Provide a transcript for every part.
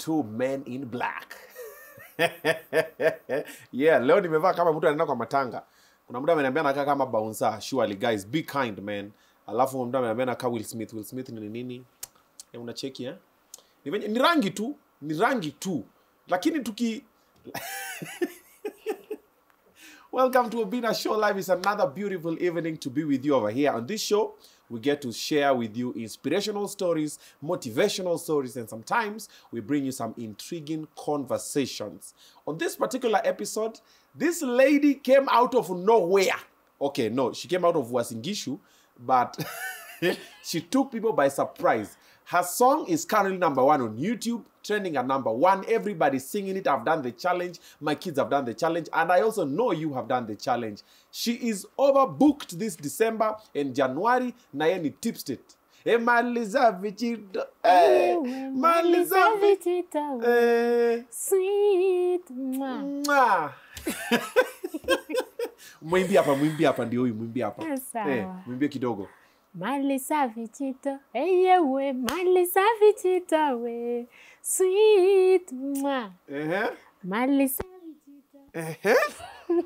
to men in black. Yeah leo nimevaa kama mtu anaenda kwa matanga. Kuna mtu ameniambia nakaa kama bouncer. Surely guys be kind man. Alafu mtu ameniambia nakaa will smith. Will smith ni nini? E, unacheki eh? ni, ni rangi tu. Ni rangi tu. Lakini tuki Welcome to Obina Show. Live. It's another beautiful evening to be with you over here. On this show, we get to share with you inspirational stories, motivational stories, and sometimes we bring you some intriguing conversations. On this particular episode, this lady came out of nowhere. Okay, no, she came out of Wasingishu, but she took people by surprise. Her song is currently number one on YouTube, trending at number one. Everybody's singing it. I've done the challenge. My kids have done the challenge. And I also know you have done the challenge. She is overbooked this December and January. Nayeni tipsd it maliza vichito. Eh, maliza vichito. Eh, Sweet. Mwah. mwah. mwimbi hapa mwimbi hapa ndio huyu mwimbi hapa Sawa. eh, mwimbie kidogo Mali safi chito. Eyewe, mali safi chito we. Sweet. mwa. Ehe. Mali safi chito. Ehe.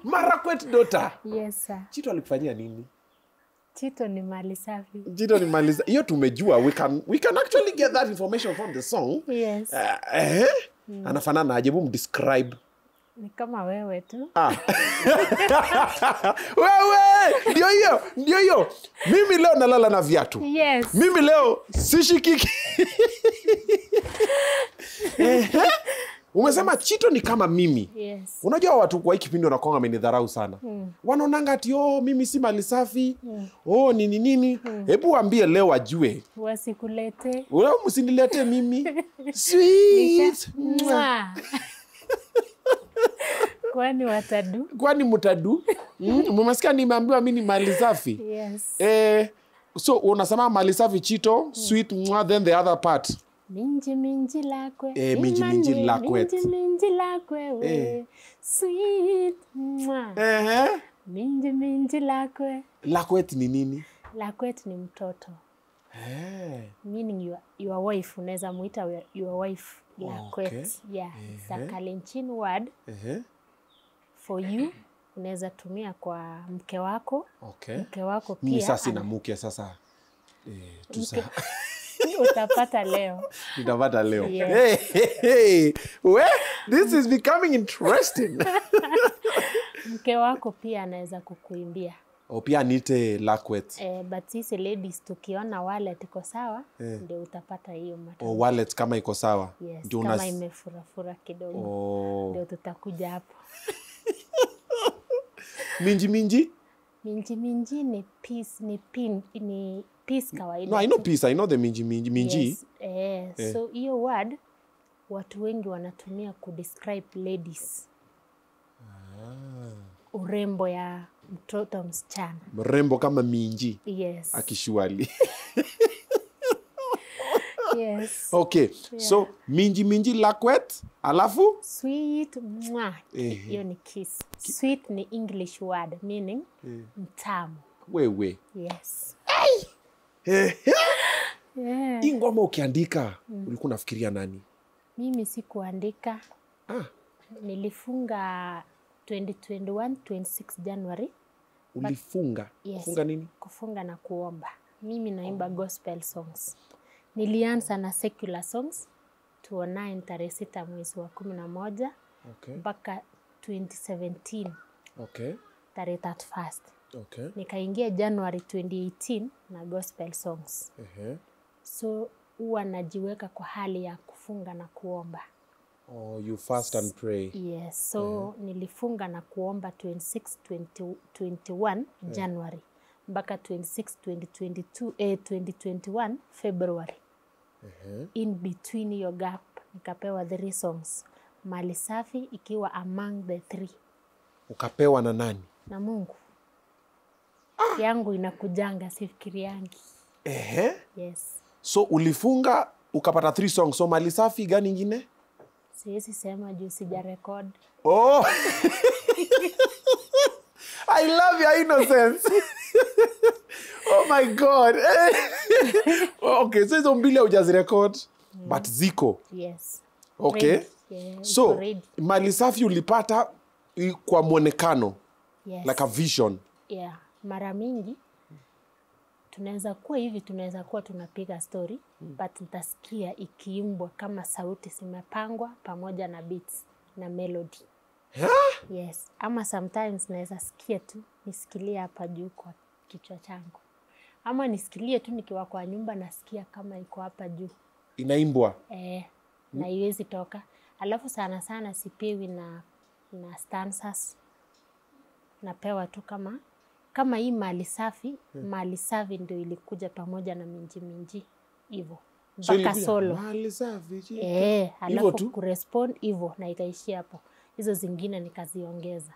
marakwet dota Yes, sir. chito alikufanyia nini Chito ni mali safi. Mali. Iyo hiyo tumejua we can, we can actually get that information from the song Yes. uh, eh? anafanana aje hebu mdescribe Ni kama wewe tu. ah. wewe ndio hiyo ndio hiyo mimi leo nalala na viatu Yes. mimi leo sishikiki umesema umesema chito ni kama mimi Yes. unajua watu kwa hii kipindi wanakonga amenidharau sana mm. wanaonanga ati oh, mimi si mali safi mm. oh, nini nini hebu waambie leo ajue Wasikulete. Ule msinilete mimi Sweet. Kwani watadu? kwani mtadu mm? mmesikia nimeambiwa mi ni mali safi Yes. eh, so unasema mali safi chito sweet mwa then the other part minji minji lakwe Eh, minji minji lakwe minji minji lakwe we Eh. sweet mwa Ehe. minji minji lakwe lakwet ni nini lakwet ni mtoto eh. meaning your, your wife unaweza muita your wife lakwet Okay. yeah it's a Kalenjin word Ehe. for you unaweza tumia kwa mke wako okay mke wako pia mimi sasa sina mke sasa eh, tusa utapata leo utapata leo Yes. hey, hey, hey. Well, this is becoming interesting mke wako pia anaweza kukuimbia o pia nite lakwet. Eh, but sisi ladies tukiona wallet iko sawa eh, ndio utapata hiyo mata Oh, wallet kama iko sawa. Yes, Ndio kama unas- imefurafura kidogo. Oh. ndio tutakuja hapo. Minji minji? Minji minji ni peace ni pin ni peace kawaida no i know peace i know the minji minji minji. Yes, eh, eh. so hiyo word watu wengi wanatumia kudescribe ladies. Ah, urembo ya mtoto msichana. Mrembo kama minji. Yes, akishuali. Yes. okay so minji minji lakwet alafu? Sweet mwa hiyo ni kiss. Sweet ni english word meaning mtamu. Wewe. Yes. Hey! yeah. hii ngoma ukiandika mm. ulikuwa unafikiria nani? Mimi sikuandika. Ah, nilifunga 2021 26 january ulifunga. Yes. kufunga nini? kufunga na kuomba. Mimi naimba gospel songs. Nilianza na secular songs 2009 tarehe sita mwezi wa kumi na moja okay. mpaka 2017 okay. Tarehe 31 okay. Nikaingia january 2018 na gospel songs. Uh -huh. so huwa najiweka kwa hali ya kufunga na kuomba oh you fast and pray. yes so nilifunga na kuomba 26 20, 21 january mpaka 26 2022, eh, 2021 february. Ehe. in between hiyo gap nikapewa three songs. Mali safi ikiwa among the three. Ukapewa na nani? Na mungu. Ah. yangu inakujanga sifikiri yangi. Ehe. yes. So ulifunga ukapata three songs. So mali safi gani ingine siwezi sema juu sija record oh i love your innocence oh my god okay so hizo mbili haujazirekod but ziko yes okay. Yeah, so read. mali safi ulipata kwa mwonekano yes. like a vision yeah. mara mingi tunaweza kuwa hivi tunaweza kuwa tunapiga story mm. but nitasikia ikiimbwa kama sauti zimepangwa pamoja na beats na melody. Yes. Ama sometimes naweza sikia tu nisikilie hapa juu kwa kichwa changu. Ama nisikilie tu nikiwa kwa nyumba nasikia kama iko hapa juu. Inaimbwa? Eh, na iwezi toka. Alafu sana sana sipewi na na stanzas. Napewa tu kama kama hii mali safi hmm. mali safi ndio ilikuja pamoja na minji minji hivo. Mpaka so, solo. mali safi eh, alafu kurespond hivo na ikaishia hapo. Hizo zingine nikaziongeza.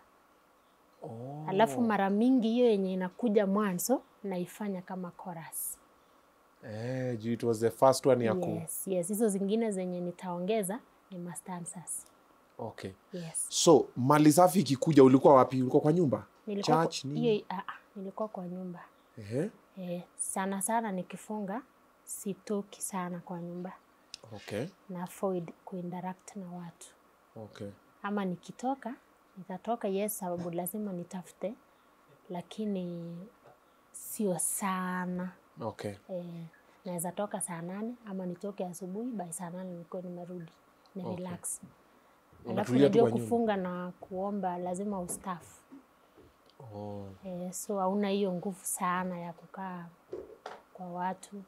Oh. alafu mara mingi hiyo yenye inakuja mwanzo naifanya kama chorus. Eh, juu it was the first one ya ku yes, yes. Hizo zingine zenye nitaongeza ni okay. Yes. So mali safi ikikuja ulikuwa wapi? Ulikuwa kwa nyumba nilikuwa kwa, church nini? hiyo, ah, ah, nilikuwa kwa nyumba. Ehe. eh, sana sana nikifunga sitoki sana kwa nyumba. Okay. Na avoid kuinteract na watu. Okay. Ama nikitoka nitatoka yes sababu lazima nitafute lakini sio sana. Okay. Eh, naweza toka saa nane ama nitoke asubuhi by saa nane nikuwa nimerudi ni Okay. relax. Alafu unajua kufunga na kuomba lazima ustafu oh, eh, so hauna hiyo nguvu sana ya kukaa kwa watu.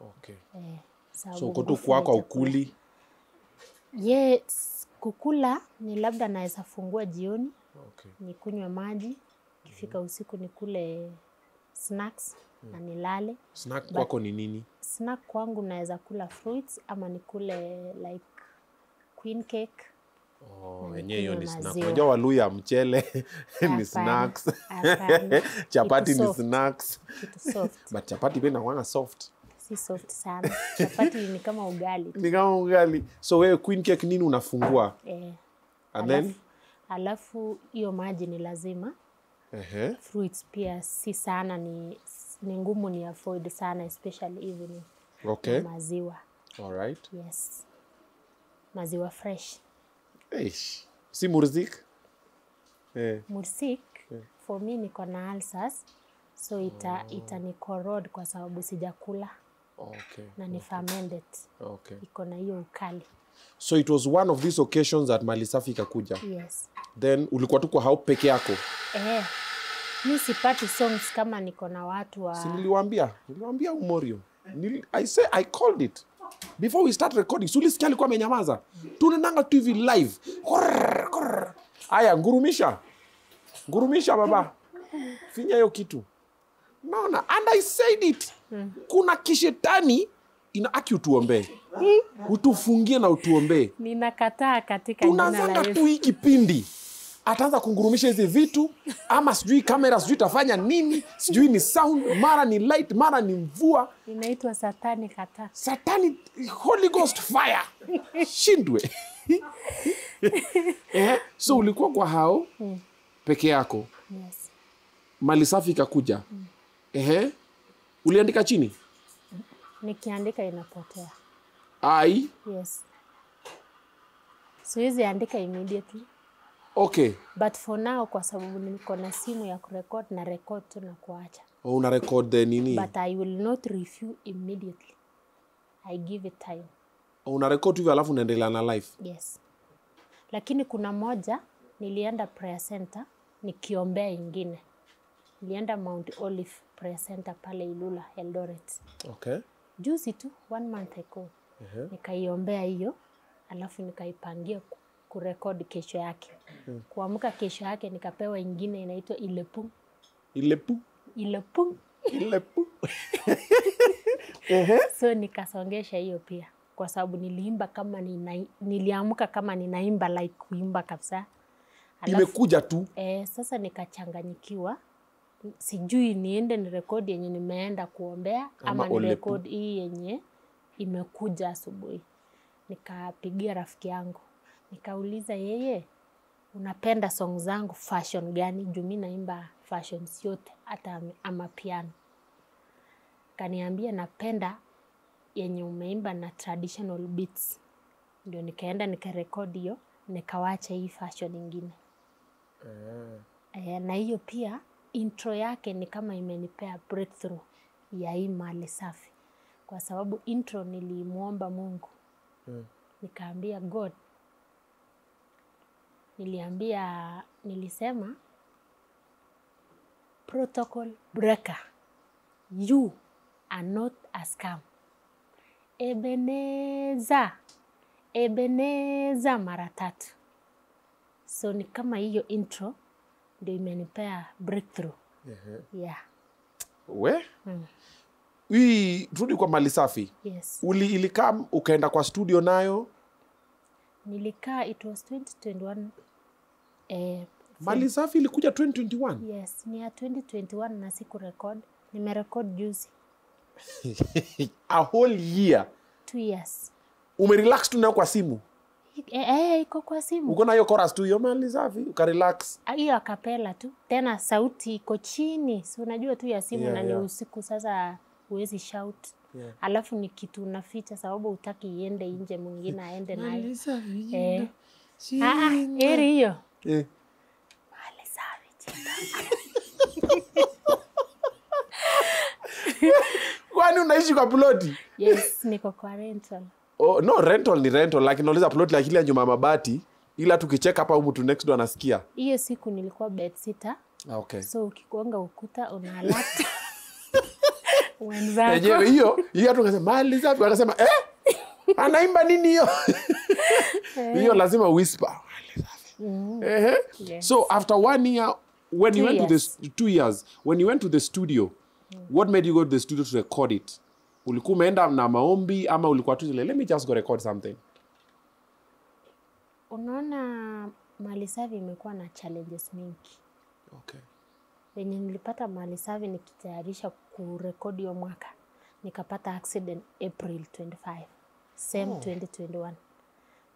Okay. Eh, so uko tu kwako ukuli? yes kukula ni labda naweza fungua jioni okay. nikunywe maji kifika mm -hmm. usiku nikule snacks mm. na nilale. Snack kwako ni nini? snack kwangu naweza kula fruits ama nikule like queen cake wenyewe hiyo ni snack. Unajua Waluya mchele ni snacks. chapati ni snacks. But chapati pia inakuanga soft. si soft sana chapati ni kama ugali. Ni kama ugali. So wewe queen cake nini unafungua? eh, And then alafu- hiyo maji ni lazima ehe. fruits pia si sana ni, ni ngumu ni afford sana especially evening Okay. na maziwa All right. yes maziwa fresh Eish. Si murzik. Eh. mursik for me niko na ulcers so ita, ita ni corrode kwa sababu sijakula Okay. na ni fermented Okay. iko na hiyo ukali So it was one of these occasions that Mali Safi ikakuja. yes Then ulikuwa tu kwa hao peke yako. eh, mi sipati songs kama niko na watu wa Si niliwaambia, niliwaambia Umorio. Nil... I say I called it. Before we start recording, sulisikia ulisikia alikuwa amenyamaza. Tunaendanga tu hivi live. haya kurr. Aya, ngurumisha. Ngurumisha baba. Finya hiyo kitu. Naona and I said it. Kuna kishetani ina aki utuombee. Utufungie na utuombee. ninakataa katika jina la Tunaanzanga tu hii kipindi ataanza kungurumisha hizi vitu ama sijui kamera sijui itafanya nini sijui ni sound mara ni light mara ni mvua. Inaitwa satani kata satani holy ghost fire. Shindwe. Eh, so ulikuwa kwa hao peke yako. Yes. mali safi ikakuja. Eh uliandika chini? Nikiandika inapotea. Ai. Yes. Siwezi andika immediately okay. But for now kwa sababu niko na simu ya kurekod na record tu na kuacha. Oh, una record the nini? But i will not review immediately. I give it time. Oh, una record hivyo alafu unaendelea na life? Yes. Lakini kuna moja nilienda prayer center nikiombea ingine. Nilienda mount olive prayer center pale ilula eldoret. Okay. Juzi tu one month ago Uh -huh. nikaiombea hiyo alafu nikaipangia kurekodi kesho yake. Kuamka kesho yake nikapewa ingine inaitwa ilepu. Ilepu? Ilepu. Ilepu. So nikasongesha hiyo pia. Kwa sababu niliimba kama nina, niliamka kama ninaimba like kuimba kabisa. Alafu imekuja tu. Eh, sasa nikachanganyikiwa. Sijui niende ni rekodi yenye nimeenda kuombea Ama ama ni rekodi hii yenye imekuja asubuhi. Nikapigia rafiki yangu nikauliza yeye unapenda song zangu fashion gani? Juu mi naimba fashions yote hata amapiano. ama piano. Kaniambia napenda yenye umeimba na traditional beats. Ndio nikaenda nikarekodi hiyo nikawacha hii fashion ingine. E, na hiyo pia intro yake ni kama imenipea breakthrough ya hii mali safi. Kwa sababu intro nilimwomba mungu. Mm. nikaambia god niliambia nilisema protocol breaker you are not a scam. Ebeneza ebeneza mara tatu. So ni kama hiyo intro ndio imenipea breakthrough. Yeah. We? Mm. turudi kwa mali safi. Yes. Uli ilikam ukaenda kwa studio nayo nilikaa it was 2021 eh, mali safi ilikuja 2021 yes ni ya 2021 na siku record nimerekod juzi. A whole year? Two years. Umerelax tu nayo kwa simu? Eh, eh, iko kwa simu. Uko na hiyo chorus tu hiyo mali safi ukarelax. Ah, hiyo akapela tu. Tena sauti iko chini. Si unajua tu ya simu Yeah, na ni yeah. usiku sasa huwezi shout Yeah. alafu ni kitu unaficha sababu utaki iende nje mwingine aende nayo Eh. Ah, ah, heri hiyo Eh. Mali safi, kwani unaishi kwa ploti yes niko kwa rental oh, no rental ni rental lakini nauliza ploti lakini ya nyuma ya mabati ila tukicheka hapa humu tu next door anasikia hiyo siku nilikuwa bedsitter sitter. okay. so ukigonga ukuta una alert hiyo hiyo mali safi wakasema eh? anaimba nini hiyo hiyo lazima whisper Mm. Yes. so after one year when you went went to the years. two years when you went to the studio mm. what made you go to the studio to record it ulikuwa umeenda na maombi ama ulikuwa tu let me just go record something unaona mali safi imekuwa na challenges mingi okay. Venye nilipata mali safi nikitayarisha kurekodi hiyo mwaka. Nikapata accident april 25 same Oh. 2021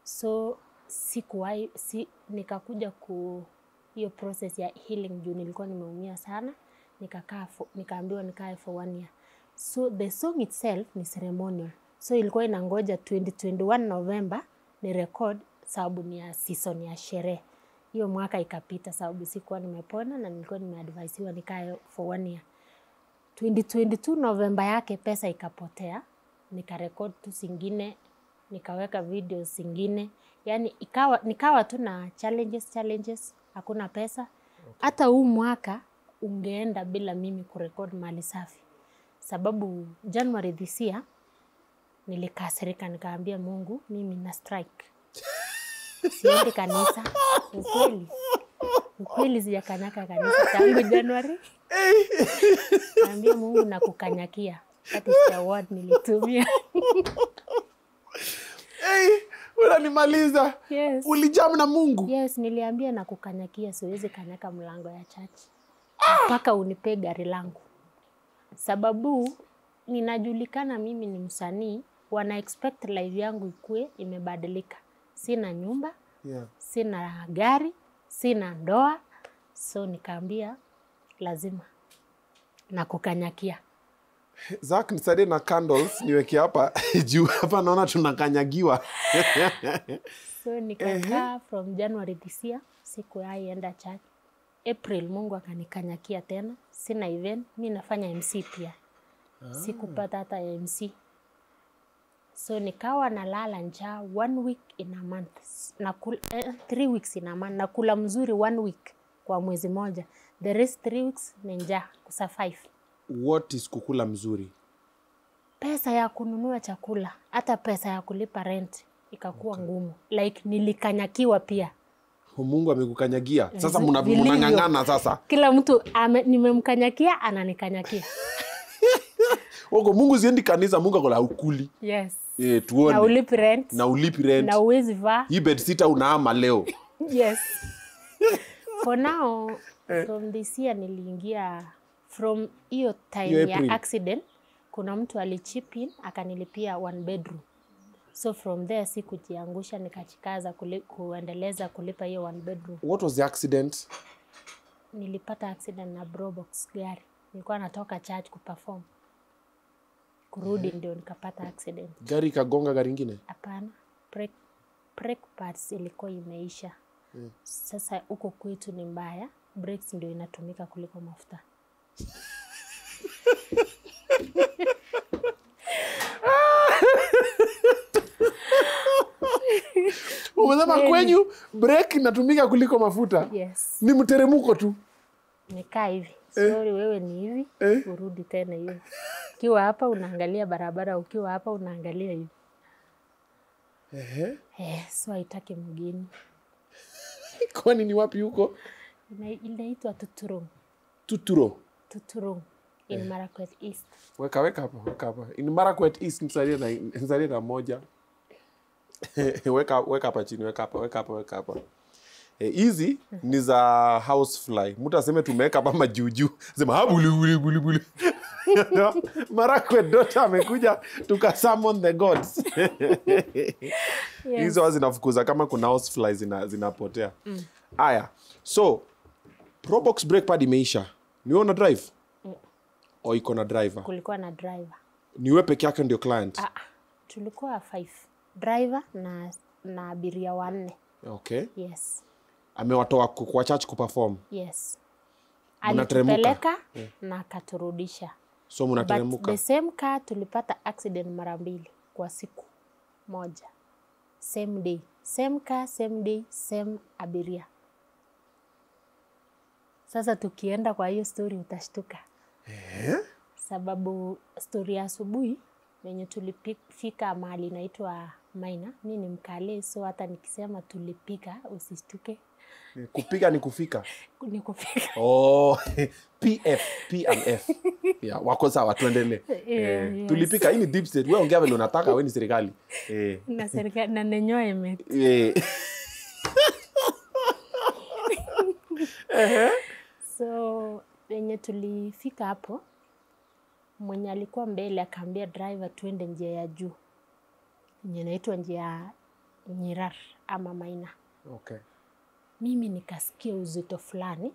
so sikuwahi si, nikakuja ku hiyo process ya healing juu nilikuwa nimeumia sana. Nikakaa nikaambiwa nikae for one year. So the song itself ni ceremonial. So ilikuwa inangoja 2021 november ni record sababu ni ya season ya sherehe hiyo mwaka ikapita sababu sikuwa nimepona na nilikuwa nimeadvisiwa nikae for one year. 2022 novemba yake pesa ikapotea nikarekod tu zingine nikaweka video zingine. Yani ikawa nikawa tu na challenges challenges hakuna pesa. Hata okay. huu mwaka ungeenda bila mimi kurekod mali safi. Sababu january this year nilikasirika nikaambia mungu mimi na strike siendi kanisa. Ukweli. Ukweli sijakanyaka kanisa tangu januari naambia mungu na kukanyakia that is the word nilitumia. Hey, unanimaliza. Yes. ulijam na mungu. Yes niliambia na kukanyakia siwezi kanyaka mlango ya chachi mpaka unipee gari langu. Sababu ninajulikana mimi ni msanii. Wana expect live yangu ikue imebadilika sina nyumba yeah. sina gari sina ndoa so nikaambia lazima na kukanyakia zak nisaidie na candles niweke hapa. Juu hapa naona tunakanyagiwa. So nikakaa from january this year siku aienda church. April mungu akanikanyakia tena. Sina event mi nafanya mc pia. Sikupata hata mc so nikawa nalala njaa one week in a month. Nakula, eh, three weeks in a month. Nakula mzuri one week kwa mwezi moja. The rest three weeks ni njaa kusurvive. What is kukula mzuri? Pesa ya kununua chakula. Hata pesa ya kulipa rent ikakuwa okay. ngumu. Like nilikanyakiwa pia. Mungu amekukanyagia sasa mnang'ang'ana sasa. Kila mtu ame, nimemkanyakia ananikanyakia. Woko mungu siendi kanisa mungu akola ukuli. Yes e, na tuone ulipi rent. Na ulipi rent. Na uwezi vaa. Hii bed sita unaama leo. Yes. For now from this year niliingia from hiyo time ya accident kuna mtu alichipin akanilipia one bedroom. So from there si kujiangusha nikachikaza kuli, kuendeleza kulipa hiyo one bedroom. What was the accident? Nilipata accident na brobox gari. Nilikuwa natoka church kuperform kurudi ndio nikapata accident. Gari ikagonga gari ingine? Hapana. Brake, brake pads ilikuwa imeisha. Sasa huko kwetu ni mbaya. Brakes ndio inatumika kuliko mafuta. Umesema kwenyu inatumika kuliko mafuta? Yes. Ni mteremko tu. Nikaa hivi. Sorry wewe ni hivi. Eh. urudi tena hivi ukiwa hapa unaangalia barabara ukiwa hapa unaangalia hivi. Ehe. eh, so haitaki mgeni. Kwani ni wapi huko? Inaitwa Tuturo. tuturo Tuturo. in Marakwet East. Weka weka hapa weka hapa in Marakwet East nisaidie na nisaidie na moja. Weka weka hapa chini weka hapa weka hapa weka hapa. Hizi e, ni za housefly. Mtu aseme tumeweka hapa majuujuu sema ha buli buli buli buli Marakwet dota amekuja tukasamon the gods. Hizo yes. zinafukuza kama kuna housefly zina, zinapotea. Aya so probox break pad imeisha. Niwe una drive? Mm. o iko na driver? Kulikuwa na driver. Niwe peke yake ndio client? Ah, ah, tulikuwa five. Driver na na abiria wanne. Okay. Yes. Amewatoa kwa church kuperform? Yes. Alitupeleka yeah. na akaturudisha so mnateremka the same car tulipata accident mara mbili kwa siku moja. Same day. Same car same day same abiria. Sasa tukienda kwa hiyo story utashtuka. Eh? sababu stori ya asubuhi venye tulifika mahali inaitwa Maina, mi ni Mkale, so hata nikisema tulipika usishtuke, kupiga ni kufika ni kufika. oh, pf p and f yeah, wako sawa tuendelee Yeah, eh, yes. tulipika hii ni deep state wewe ongea vile unataka wewe ni serikali eh, na serikali na nenyoa imet eh. so wenye tulifika hapo, mwenye alikuwa mbele akaambia driver tuende njia ya juu yenye inaitwa njia ya Nyirar ama Maina. okay. Mimi nikasikia uzito fulani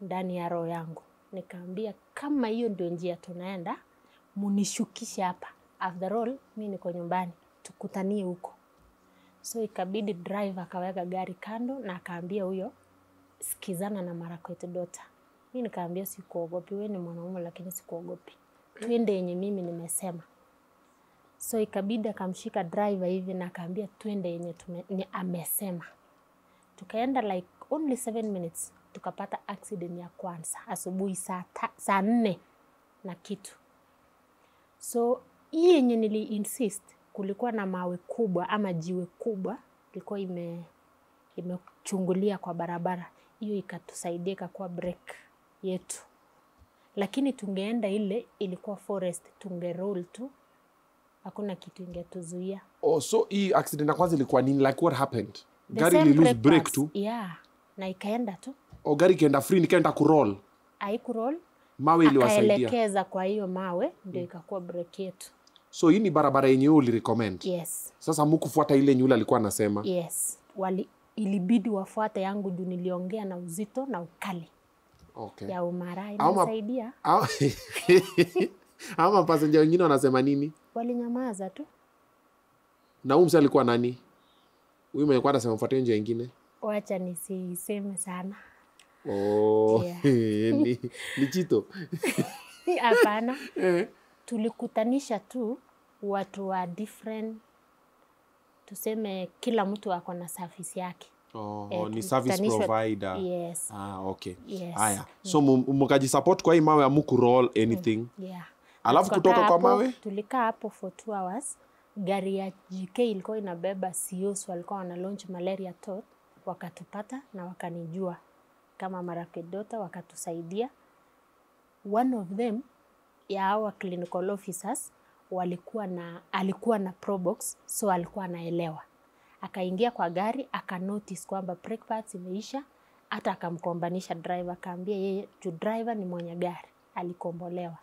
ndani ya roho yangu, nikaambia kama hiyo ndio njia tunaenda, munishukishe hapa. After all, mi niko nyumbani, tukutanie huko. So ikabidi driver akaweka gari kando na akaambia huyo, sikizana na Marakwet Dota. Mi nikaambia sikuogopi, we ni mwanaume lakini sikuogopi, twende yenye mimi nimesema. So ikabidi akamshika driver hivi na akaambia twende yenye amesema tukaenda like only seven minutes tukapata accident ya kwanza asubuhi saa sa nne na kitu. So hii yenye nili insist kulikuwa na mawe kubwa ama jiwe kubwa ilikuwa ime imechungulia kwa barabara. Hiyo ikatusaidia ikakuwa break yetu. Lakini tungeenda ile ilikuwa forest tungeroll tu. Hakuna kitu ingetuzuia. Oh, so hii accident ya kwanza ilikuwa nini? Like what happened The gari same ili lose brake break tu. Yeah. Na ikaenda tu. O gari ikaenda free nikaenda kuroll haikurol mawe iliwasaidia. Kwa hiyo mawe ndio ikakuwa break yetu. So hii ni barabara yenye uli ulirecommend? Yes. Sasa mukufuata ile yenye ule alikuwa anasema? Yes. Wali ilibidi wafuate yangu juu niliongea na uzito na ukali. Okay. ya umara inasaidia Ama- ama pasenja wengine wanasema nini? Walinyamaza tu. Na huyu mse alikuwa nani huyu mwenye kwa anasema mfuate njia ingine. Wacha nisiseme sana. Oh, Yeah. ni, ni chito. Hapana. Eh. tulikutanisha tu watu wa different tuseme kila mtu ako na service yake. Oh, Eh, ni service provider. Yes. Ah, okay. Yes. haya. So mu- mkajisupport kwa hii mawe amuku roll anything. Yeah. Alafu kutoka kwa mawe? tulikaa hapo for two hours gari ya GK ilikuwa inabeba CEOs walikuwa wana launch malaria tot wakatupata na wakanijua kama marafiki Dota wakatusaidia. One of them ya our clinical officers walikuwa na alikuwa na probox so alikuwa anaelewa. Akaingia kwa gari aka notice kwamba brake pads imeisha hata akamkombanisha driver akaambia yeye juu driver ni mwenye gari alikombolewa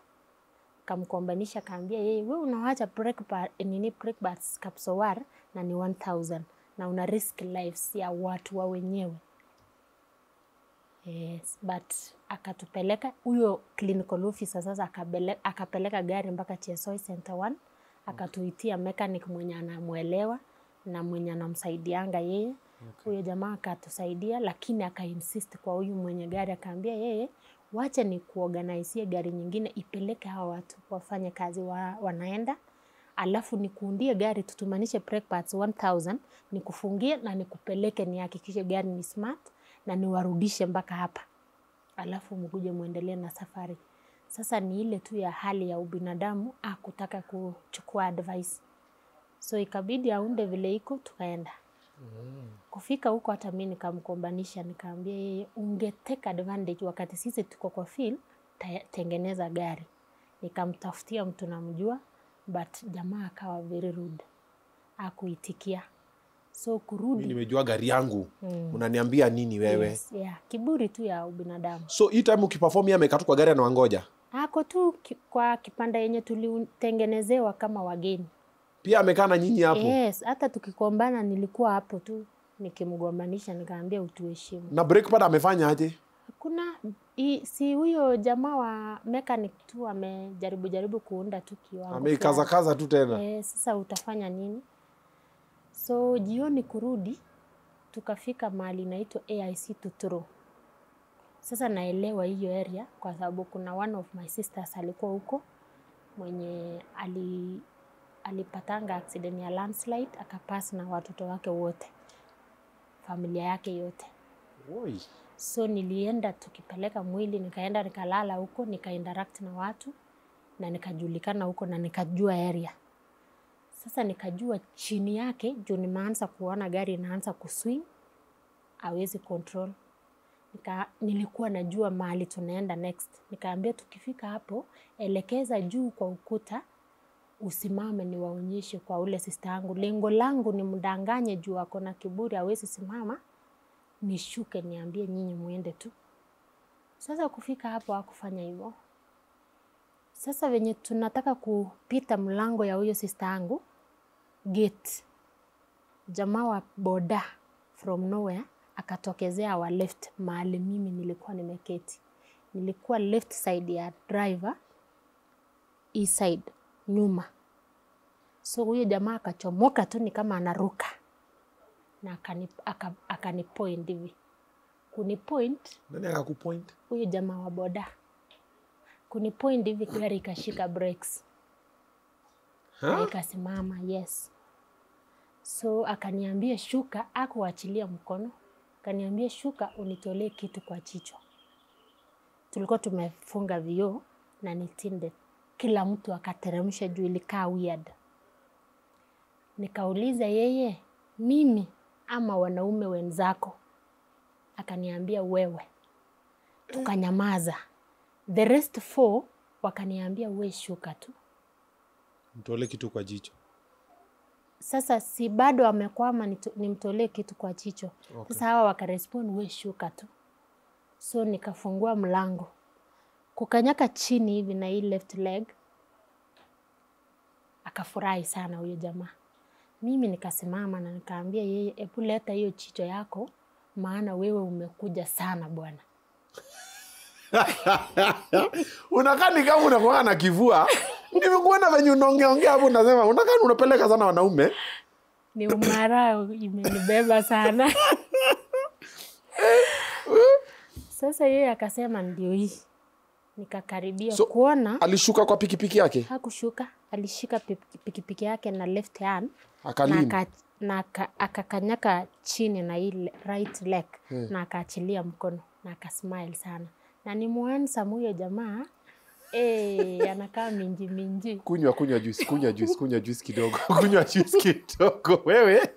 kamkombanisha kaambia yeye wewe unawacha break bar nini break bar kapsowar na ni 1000 na una risk lives ya watu wa wenyewe Yes, but akatupeleka huyo clinical officer sasa akapeleka gari mpaka Chesoi Center 1 akatuitia mechanic mwenye anamwelewa na mwenye anamsaidianga yeye huyo okay. jamaa akatusaidia, lakini akainsist kwa huyu mwenye gari akaambia yeye, wacha ni kuorganizie gari nyingine ipeleke hawa watu wafanye kazi wa, wanaenda. Alafu nikuundie gari tutumanishe brake pads 1000 nikufungie na nikupeleke nihakikishe gari ni smart na niwarudishe mpaka hapa. Alafu mkuje muendelee na safari. Sasa ni ile tu ya hali ya ubinadamu akutaka kuchukua advice. So ikabidi aunde vile iko tukaenda kufika huko hata mimi nikamkombanisha nikaambia yeye ungeteka advantage wakati sisi tuko kwa field tengeneza gari. Nikamtafutia mtu namjua but jamaa akawa very rude. Akuitikia so kurudi nimejua gari yangu. Mm. unaniambia nini wewe? Yes, yeah, kiburi tu ya ubinadamu. So hii time ukiperform amekaa tu kwa gari anawangoja ako tu kwa kipanda yenye tulitengenezewa kama wageni pia amekaa na nyinyi hapo. Yes hata tukikombana nilikuwa hapo tu nikimgombanisha nikaambia utuheshimu. Na break pad amefanya aje? Hakuna i- si huyo jamaa wa mechanic tu amejaribu jaribu kuunda tu kiwango ameikaza kaza tu tena. Eh, sasa utafanya nini? So jioni kurudi, tukafika mahali inaitwa AIC Tuturo. Sasa naelewa hiyo area kwa sababu kuna one of my sisters alikuwa huko mwenye ali alipatanga accident ya landslide akapass na watoto wake wote, familia yake yote. Oi. So nilienda tukipeleka mwili, nikaenda nikalala huko, nikainteract na watu na nikajulikana huko na nikajua area. Sasa nikajua chini yake juu nimeanza kuona gari inaanza kuswing, hawezi control. Nika, nilikuwa najua mahali tunaenda next. Nikaambia tukifika hapo, elekeza juu kwa ukuta, usimame niwaonyeshe kwa ule sista yangu. Lengo langu ni mdanganye juu ako na kiburi, hawezi simama, nishuke niambie nyinyi muende tu. Sasa kufika hapo hakufanya hivyo. Sasa venye tunataka kupita mlango ya huyo sista yangu gate, jamaa wa boda from nowhere akatokezea wa left mahali mimi nilikuwa nimeketi. Nilikuwa left side ya driver, east side nyuma. So huyo jamaa akachomoka tu ni kama anaruka na akani, aka, akani point hivi kuni point nani akakupoint huyo jamaa wa boda kuni point hivi, gari ikashika brakes Huh? ikasimama. Yes, so akaniambia shuka, akuachilia mkono, akaniambia shuka, unitolee kitu kwa chicho. Tulikuwa tumefunga vioo na ni tinted, kila mtu akateremsha juu, ilikaa weird. Nikauliza yeye, mimi ama wanaume wenzako? Akaniambia wewe. Tukanyamaza. The rest four wakaniambia we shuka tu. mtolee kitu kwa jicho Sasa si bado amekwama nimtolee kitu kwa jicho. Okay. Sasa hawa wakarespond we shuka tu. So nikafungua mlango. Kukanyaka chini hivi na hii left leg. Akafurahi sana huyo jamaa. Mimi nikasimama na nikaambia yeye, hebu leta hiyo chicho yako, maana wewe umekuja sana bwana. unakaa ni kama unakuwa na kivua nimekuona venye unaongeaongea hapo unasema unakaa unapeleka sana wanaume Ni umara imenibeba sana. Sasa yeye akasema ndio hii. Nikakaribia So- kuona. alishuka kwa pikipiki yake? Hakushuka, alishika pikipiki yake na left hand. Akalima. Akalini na akakanyaka chini na ile right leg. Hmm. na akaachilia mkono. Na akasmile sana, na ni mwandsome huyo jamaa eh, anakaa minji minji. kunywa kunywa juice kunywa juice kunywa juice kidogo kunywa juice kidogo. Wewe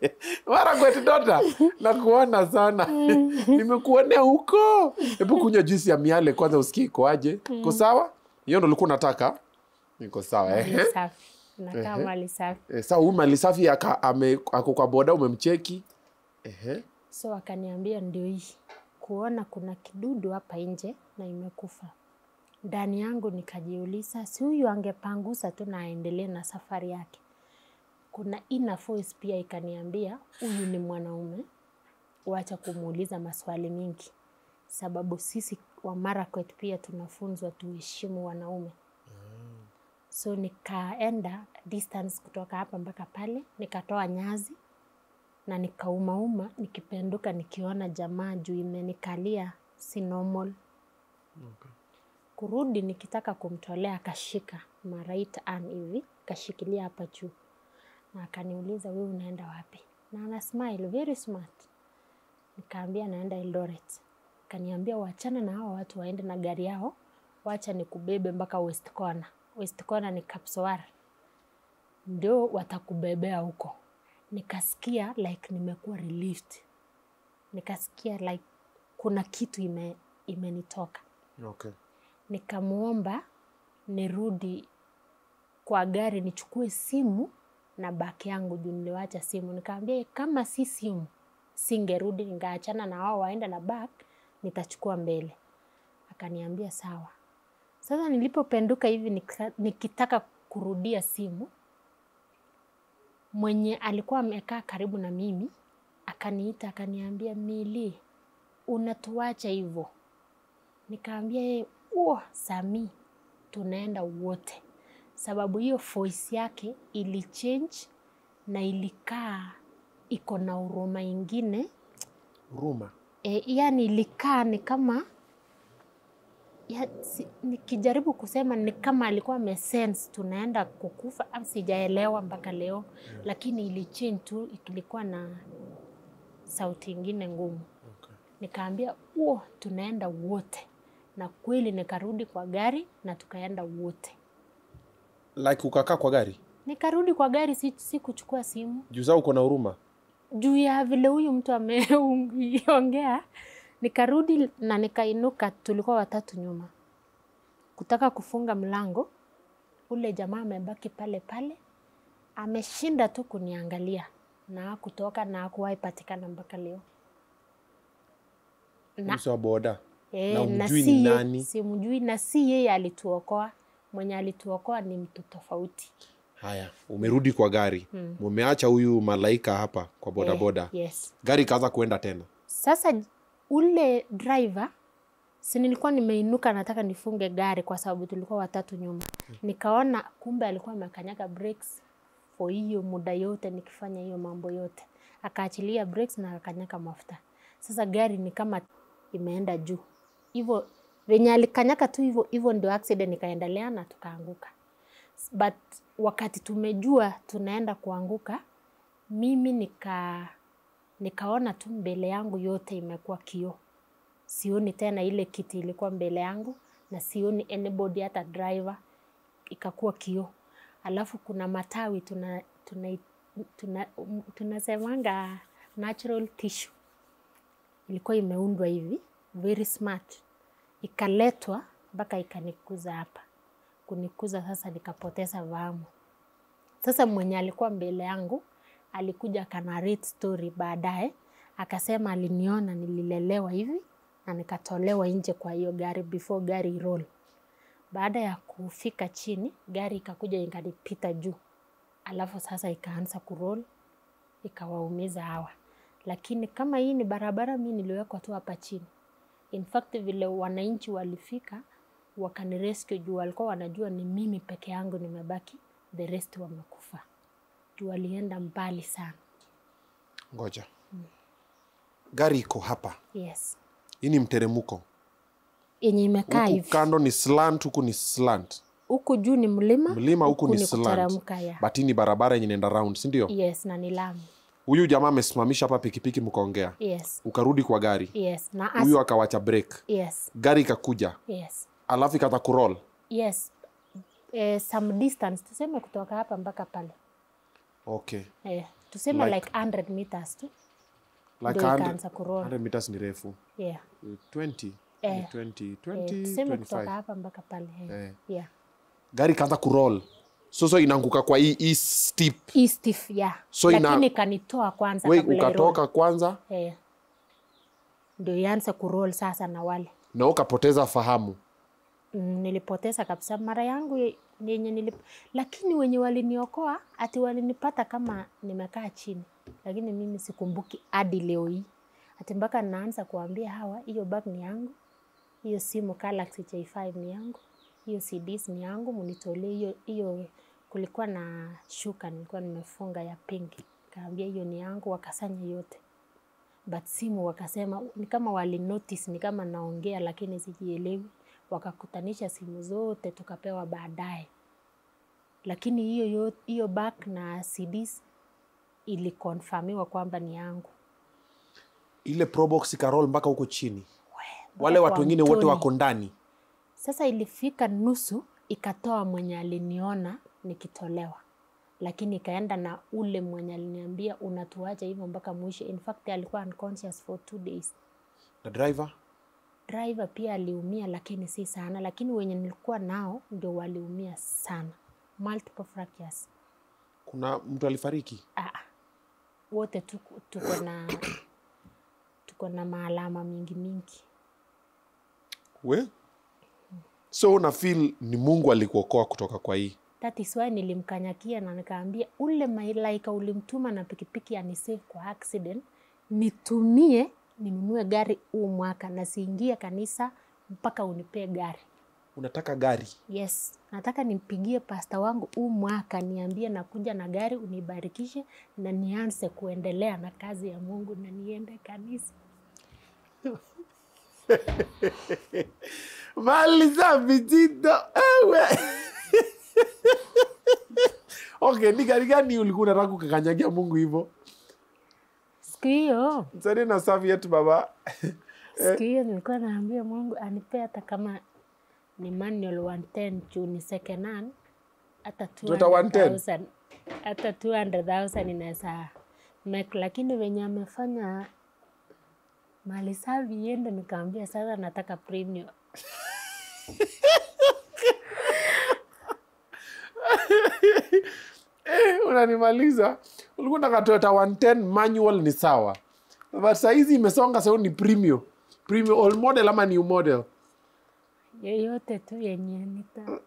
Marakwet dota nakuona sana. Nimekuonea huko. Hebu kunywa juice ya miale kwanza usikie ikoaje iko sawa? Hiyo ndo ulikuwa unataka niko sawa eh? safi, nakaa mali safi. Eh, sawa huyu mali safi aka- ame- ako kwa boda umemcheki? Ehe. So akaniambia ndio hii, kuona kuna kidudu hapa nje na imekufa. Ndani yangu nikajiuliza, si huyu angepangusa tu na aendelee na safari yake. Kuna inner voice pia ikaniambia huyu ni mwanaume, wacha kumuuliza maswali mingi. sababu sisi wa Marakwet pia tunafunzwa tuheshimu wanaume. So nikaenda distance kutoka hapa mpaka pale, nikatoa nyazi na nikaumauma, nikipenduka nikiona jamaa juu imenikalia si normal. Okay. Kurudi nikitaka kumtolea akashika ma right arm hivi, kashikilia hapa juu na akaniuliza wewe unaenda wapi? Na ana smile very smart. Nikaambia naenda Eldoret. Kaniambia wachana na hao watu waende na gari yao, wacha nikubebe mpaka West Corner. West Corner ni Kapsoar, ndio watakubebea huko. Nikasikia like nimekuwa relieved, nikasikia like kuna kitu ime, imenitoka. Okay. Nikamwomba nirudi kwa gari nichukue simu na baki yangu juu niliwacha simu. nikaambia kama si simu singerudi, ningeachana na wao waenda na bag, nitachukua mbele. Akaniambia sawa. Sasa nilipopenduka hivi nikitaka kurudia simu, mwenye alikuwa amekaa karibu na mimi akaniita akaniambia, Mili, unatuacha hivyo? Nikaambia oh, Sami, tunaenda wote, sababu hiyo voice yake ilichange na ilikaa iko na huruma ingine Huruma. e, yani ilikaa ni kama ya, si, nikijaribu kusema ni kama alikuwa amesense tunaenda kukufa au sijaelewa mpaka leo yeah. lakini ilichange tu ilikuwa na sauti ingine ngumu Okay. nikaambia uo tunaenda wote na kweli nikarudi kwa gari na tukaenda wote Like ukakaa kwa gari nikarudi kwa gari si, si kuchukua simu juu zao uko na huruma. juu ya vile huyu mtu ameongea, nikarudi na nikainuka, tulikuwa watatu nyuma, kutaka kufunga mlango. Ule jamaa amebaki pale pale, ameshinda tu kuniangalia na kutoka na hakuwahi patikana mpaka leo. Na, boda. E, na ni nani? simjui na si yeye alituokoa. Mwenye alituokoa ni mtu tofauti. Haya, umerudi kwa gari. Mumeacha huyu malaika hapa kwa bodaboda. Eh, yes. Gari ikaanza kuenda tena. Sasa ule driver si nilikuwa nimeinuka nataka nifunge gari kwa sababu tulikuwa watatu nyuma. Nikaona kumbe alikuwa amekanyaga brakes for hiyo muda yote nikifanya hiyo mambo yote. Akaachilia brakes na akakanyaga mafuta. Sasa gari ni kama imeenda juu. Hivyo venye alikanyaka tu hivyo hivyo ndio accident ikaendelea na tukaanguka. But wakati tumejua tunaenda kuanguka, mimi nika nikaona tu mbele yangu yote imekuwa kioo. Sioni tena ile kiti ilikuwa mbele yangu na sioni anybody hata driver, ikakuwa kioo. Alafu kuna matawi tuna, tuna, tuna, tunasemanga natural tissue ilikuwa imeundwa hivi very smart, ikaletwa mpaka ikanikuza hapa. Kunikuza sasa nikapoteza fahamu. Sasa mwenye alikuwa mbele yangu alikuja akanarrate story baadaye, akasema aliniona nililelewa hivi na nikatolewa nje kwa hiyo gari before gari roll. Baada ya kufika chini, gari ikakuja ikanipita juu, alafu sasa ikaanza kuroll ikawaumiza hawa. Lakini kama hii ni barabara, mi niliwekwa tu hapa chini. In fact vile wananchi walifika wakanirescue juu walikuwa wanajua ni mimi peke yangu nimebaki, the rest wamekufa juu walienda mbali sana. Ngoja. Gari iko hapa. Yes, Hii ni mteremko. yenye imekaa hivi, kando ni slant, huku ni slant. huku juu ni mlima, Mlima huku ni slant. But hii ni barabara yenye inaenda round, si ndio? Yes, na ni lami. Huyu jamaa amesimamisha hapa pikipiki mkaongea. Yes, Ukarudi kwa gari. yes, Huyu akawacha break. yes, Gari ikakuja. yes, Alafu ikata kurol yes. Eh, some distance tuseme kutoka hapa mpaka pale Okay. eh, tuseme Like- like, 100 meters tu Like 100, 100 meters ni refu. yeah. 20. Eh. 20, Eh, 20, tuseme kutoka 25. hapa mpaka pale eh. Eh. yeah. Gari ikaanza kuroll. So so inaanguka kwa hii hii steep. Hii steep, yeah. So ina- lakini kanitoa kwanza wewe ukatoka roll. kwanza eh. ndio ianze kuroll sasa na wale na ukapoteza fahamu. mm, nilipoteza kabisa mara yangu yenye nilip... lakini wenye waliniokoa ati walinipata kama nimekaa chini, lakini mimi sikumbuki hadi leo hii. ati mpaka naanza kuambia hawa, hiyo bag ni yangu, hiyo simu Galaxy J5 ni yangu, hiyo CDs ni yangu, mnitolee hiyo hiyo. Kulikuwa na shuka nilikuwa nimefunga ya pink, kaambia hiyo ni yangu, wakasanya yote. But simu wakasema ni kama wali notice ni kama naongea lakini sijielewi, wakakutanisha simu zote tukapewa baadaye, lakini hiyo hiyo back na CDs ilikonfirmiwa kwamba ni yangu. ile probox ikarol mpaka huko chini. Wale watu wengine wote wako ndani Sasa ilifika nusu ikatoa mwenye aliniona nikitolewa, lakini ikaenda na ule mwenye aliniambia unatuacha hivyo mpaka mwisho. In fact alikuwa unconscious for two days. The driver Driver pia aliumia, lakini si sana, lakini wenye nilikuwa nao ndio waliumia sana, multiple fractures. kuna mtu alifariki Ah, wote tuko, tuko na tuko na maalama mingi mingi. we so una feel ni mungu alikuokoa kutoka kwa hii That is why nilimkanyakia na nikaambia ule malaika ulimtuma na pikipiki anisave kwa accident, nitumie ninunue gari huu mwaka na siingie kanisa mpaka unipee gari. unataka gari Yes, nataka nimpigie pasta wangu huu mwaka niambie nakuja na gari unibarikishe na nianze kuendelea na kazi ya Mungu na niende kanisa. mali za vijito ewe. Okay ni gari gani ulikuwa unataka kukakanyagia mungu hivyo? Siku hiyo. Msaidie na safi yetu baba. Siku hiyo nilikuwa naambia Mungu anipea hata kama ni manual 110 juu ni second hand, hata Toyota 110? 200,000 hata 200,000 inaweza make, lakini venye amefanya mali safi iende, nikaambia sasa nataka premium. Eh, unanimaliza? Ulikuwa unataka Toyota 110 manual ni sawa. But sahizi imesonga sasa ni premium. Premium old model ama new model? Yeyote tu yenye nita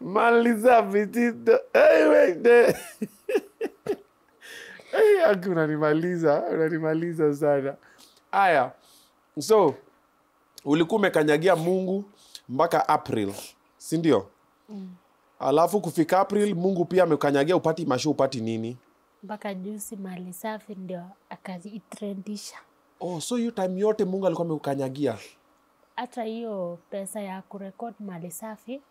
maliza vijito ewe de Eh, unanimaliza unanimaliza sana. Haya so ulikuwa umekanyagia mungu mpaka april sindio alafu kufika april mungu pia amekanyagia upati mashu upati nini? Mpaka jusi mali safi ndio akaitrendisha oh so hiyo time yote mungu alikuwa amekukanyagia? Hata hiyo pesa ya kurekod mali safi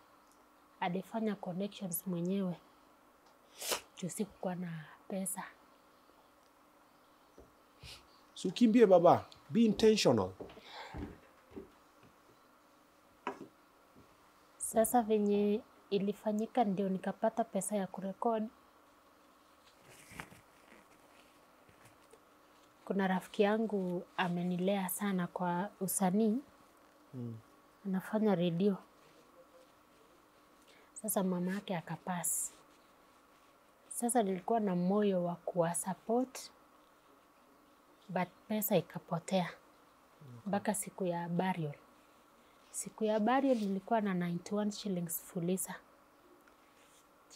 alifanya connections mwenyewe. Jusi kukuwa na pesa. So ukimbie baba be intentional Sasa venye ilifanyika ndio nikapata pesa ya kurekodi. Kuna rafiki yangu amenilea sana kwa usanii anafanya redio. Sasa mama yake akapasi. Sasa nilikuwa na moyo wa kuwa support but pesa ikapotea mpaka siku ya burial. Siku ya burial nilikuwa na 91 shillings fuliza.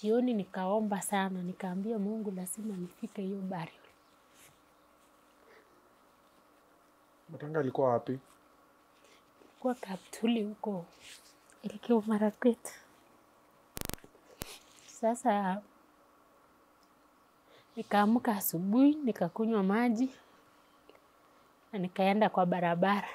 Jioni nikaomba sana, nikaambia Mungu lazima nifike hiyo burial. matanga alikuwa wapi Kwa Kaptuli huko Elgeyo Marakwet. Sasa nikaamka asubuhi, nikakunywa maji na nikaenda kwa barabara.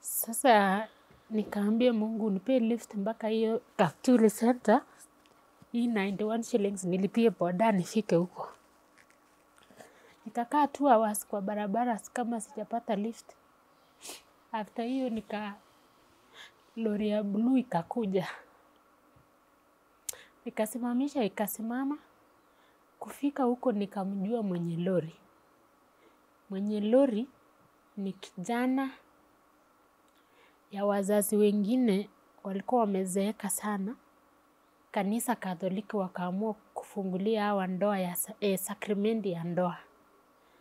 Sasa nikaambia Mungu nipe lift mpaka hiyo Kaptuli Center. Hii 91 shillings nilipie boda nifike huko. Nikakaa tu hours kwa barabara kama sijapata lift. After hiyo nika lori ya bluu ikakuja, ikasimamisha ikasimama. Kufika huko nikamjua mwenye lori. Mwenye lori ni kijana ya wazazi wengine walikuwa wamezeeka sana. Kanisa Katholiki wakaamua kufungulia hawa ndoa ya e, eh, sakramenti ya ndoa.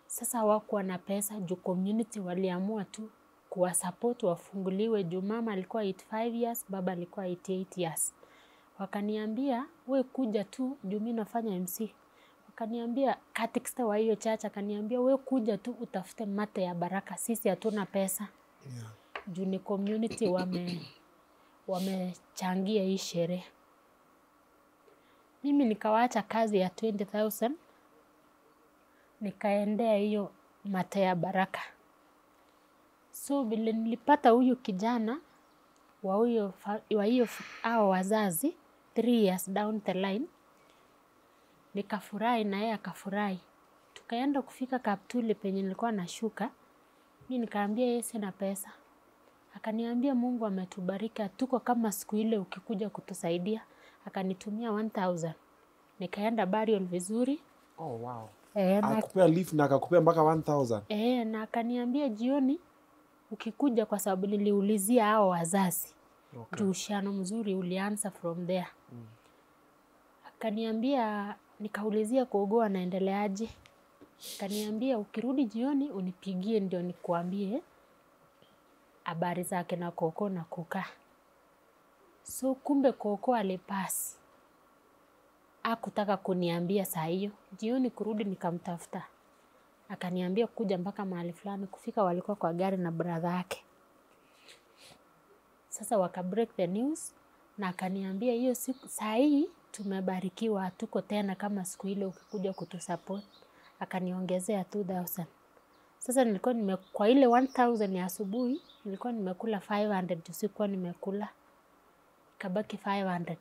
Sasa hawakuwa na pesa juu community waliamua tu kuwasupport wafunguliwe juu mama alikuwa 85 years, baba alikuwa 88 years. Wakaniambia we kuja tu juu mimi nafanya MC. Wakaniambia katikista wa hiyo chacha akaniambia we kuja tu utafute mate ya baraka, sisi hatuna pesa Yeah. juu ni community wame wamechangia hii sherehe. Mimi nikawaacha kazi ya 20,000 nikaendea hiyo mate ya baraka. So vile nilipata huyu kijana wa huyo wa hiyo hao wazazi three years down the line, nikafurahi na yeye akafurahi. Tukaenda kufika Kaptuli penye nilikuwa nashuka, mi nikaambia yeye sina pesa, akaniambia Mungu ametubariki, tuko kama siku ile ukikuja kutusaidia. Akanitumia 1000 nikaenda burial vizuri Oh, wow. e, na, Akakupea lift na akakupea mpaka 1000. e, na akaniambia jioni ukikuja, kwa sababu niliulizia hao wazazi Okay. uhusiano mzuri ulianza from there. mm. Akaniambia, nikaulizia kuogoa anaendeleaje, akaniambia ukirudi jioni unipigie ndio nikuambie habari zake na Koko na Kuka. So kumbe Koko alipasi akutaka kuniambia saa hiyo. Jioni kurudi nikamtafuta, akaniambia kuja mpaka mahali fulani. Kufika walikuwa kwa gari na brother yake. Sasa waka break the news na akaniambia hiyo siku saa hii tumebarikiwa, hatuko tena kama siku ile ukikuja kutusupport. Akaniongezea 2000. Sasa nilikuwa nime kwa ile 1000 ya asubuhi nilikuwa nimekula 500 juu sikuwa nimekula, kabaki 500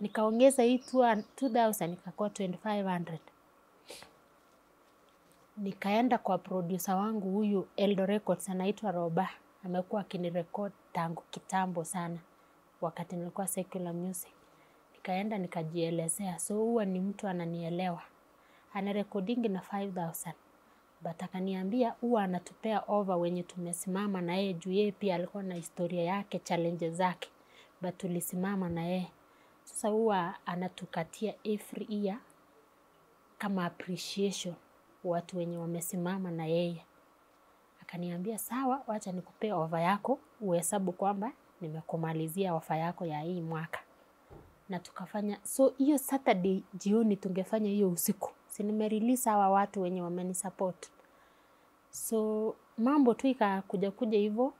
nikaongeza hii 2000 ikakuwa 2500 nikaenda kwa producer wangu huyu Eldo Records anaitwa Roba, amekuwa akinirekod tangu kitambo sana, wakati nilikuwa secular music. Nikaenda nikajielezea, so huwa ni mtu ananielewa, ana recording na 5000 but akaniambia huwa anatupea over wenye tumesimama na yeye, juu yeye pia alikuwa na historia yake, challenges zake, but tulisimama na yeye. Sasa huwa anatukatia every year kama appreciation watu wenye wamesimama na yeye. Akaniambia sawa, wacha nikupee ofa yako uhesabu kwamba nimekumalizia ofa yako ya hii mwaka, na tukafanya. So hiyo Saturday jioni tungefanya hiyo usiku, si nimerelease hawa watu wenye wamenisupport. So mambo tu ikakuja kuja hivyo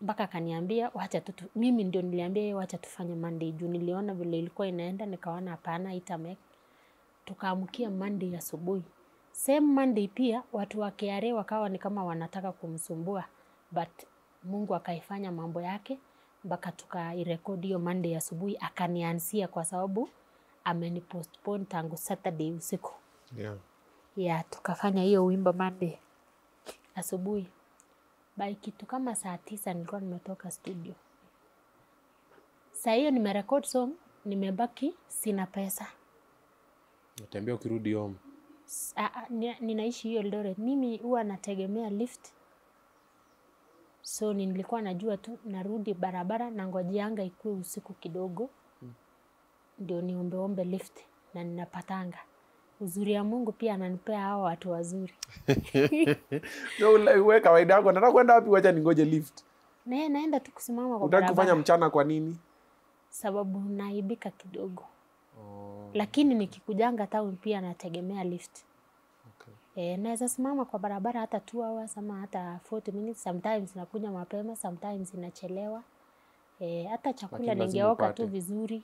mpaka akaniambia wacha tu, mimi ndio niliambia yeye wacha tufanye Monday juu niliona vile ilikuwa inaenda, nikaona hapana, itamake tukaamkia Monday asubuhi. Same Monday pia watu wa KRA wakawa ni kama wanataka kumsumbua, but Mungu akaifanya mambo yake mpaka tukairekodi hiyo Monday asubuhi, akaniansia kwa sababu amenipostpone tangu Saturday usiku Yeah. Yeah, tukafanya hiyo wimbo Monday asubuhi. By kitu kama saa tisa nilikuwa nimetoka studio. Saa hiyo nimerekod song, nimebaki sina pesa. Natembea ukirudi home. Ninaishi hiyo Eldoret. Mimi huwa nategemea lift, so nilikuwa najua tu narudi barabara na ngojeanga ikuwe usiku kidogo ndio niombeombe lift na ninapatanga. Uzuri ya Mungu pia ananipea hao watu wazuri. Wewe kawaida yako nataka kwenda wapi? Wacha ningoje lift. Na yeye naenda tu kusimama kwa barabara. Unataka kufanya mchana kwa nini? sababu naibika kidogo, Oh, lakini nikikujanga town pia nategemea lift. okay. E, naweza simama kwa barabara hata 2 hours ama hata 40 minutes. Sometimes nakuja mapema, sometimes inachelewa. E, hata chakula ningeoka tu vizuri,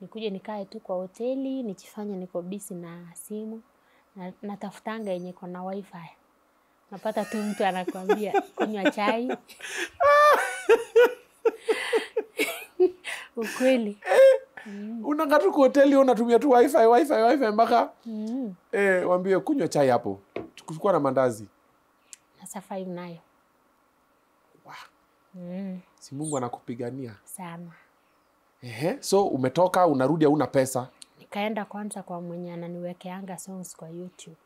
nikuje nikae tu kwa hoteli nichifanye niko busy na simu na, natafutanga yenye kona wifi. Napata tu mtu anakwambia kunywa chai ukweli. Unakaa tu kwa hoteli unatumia tu wifi wifi wifi mpaka Mm. eh, wambie kunywa chai hapo, kuchukua na mandazi. Na safari Wow. mm, Si Mungu anakupigania. sana. Ehe, so umetoka unarudi, hauna pesa. Nikaenda kwanza kwa mwenye ananiwekeanga songs kwa YouTube,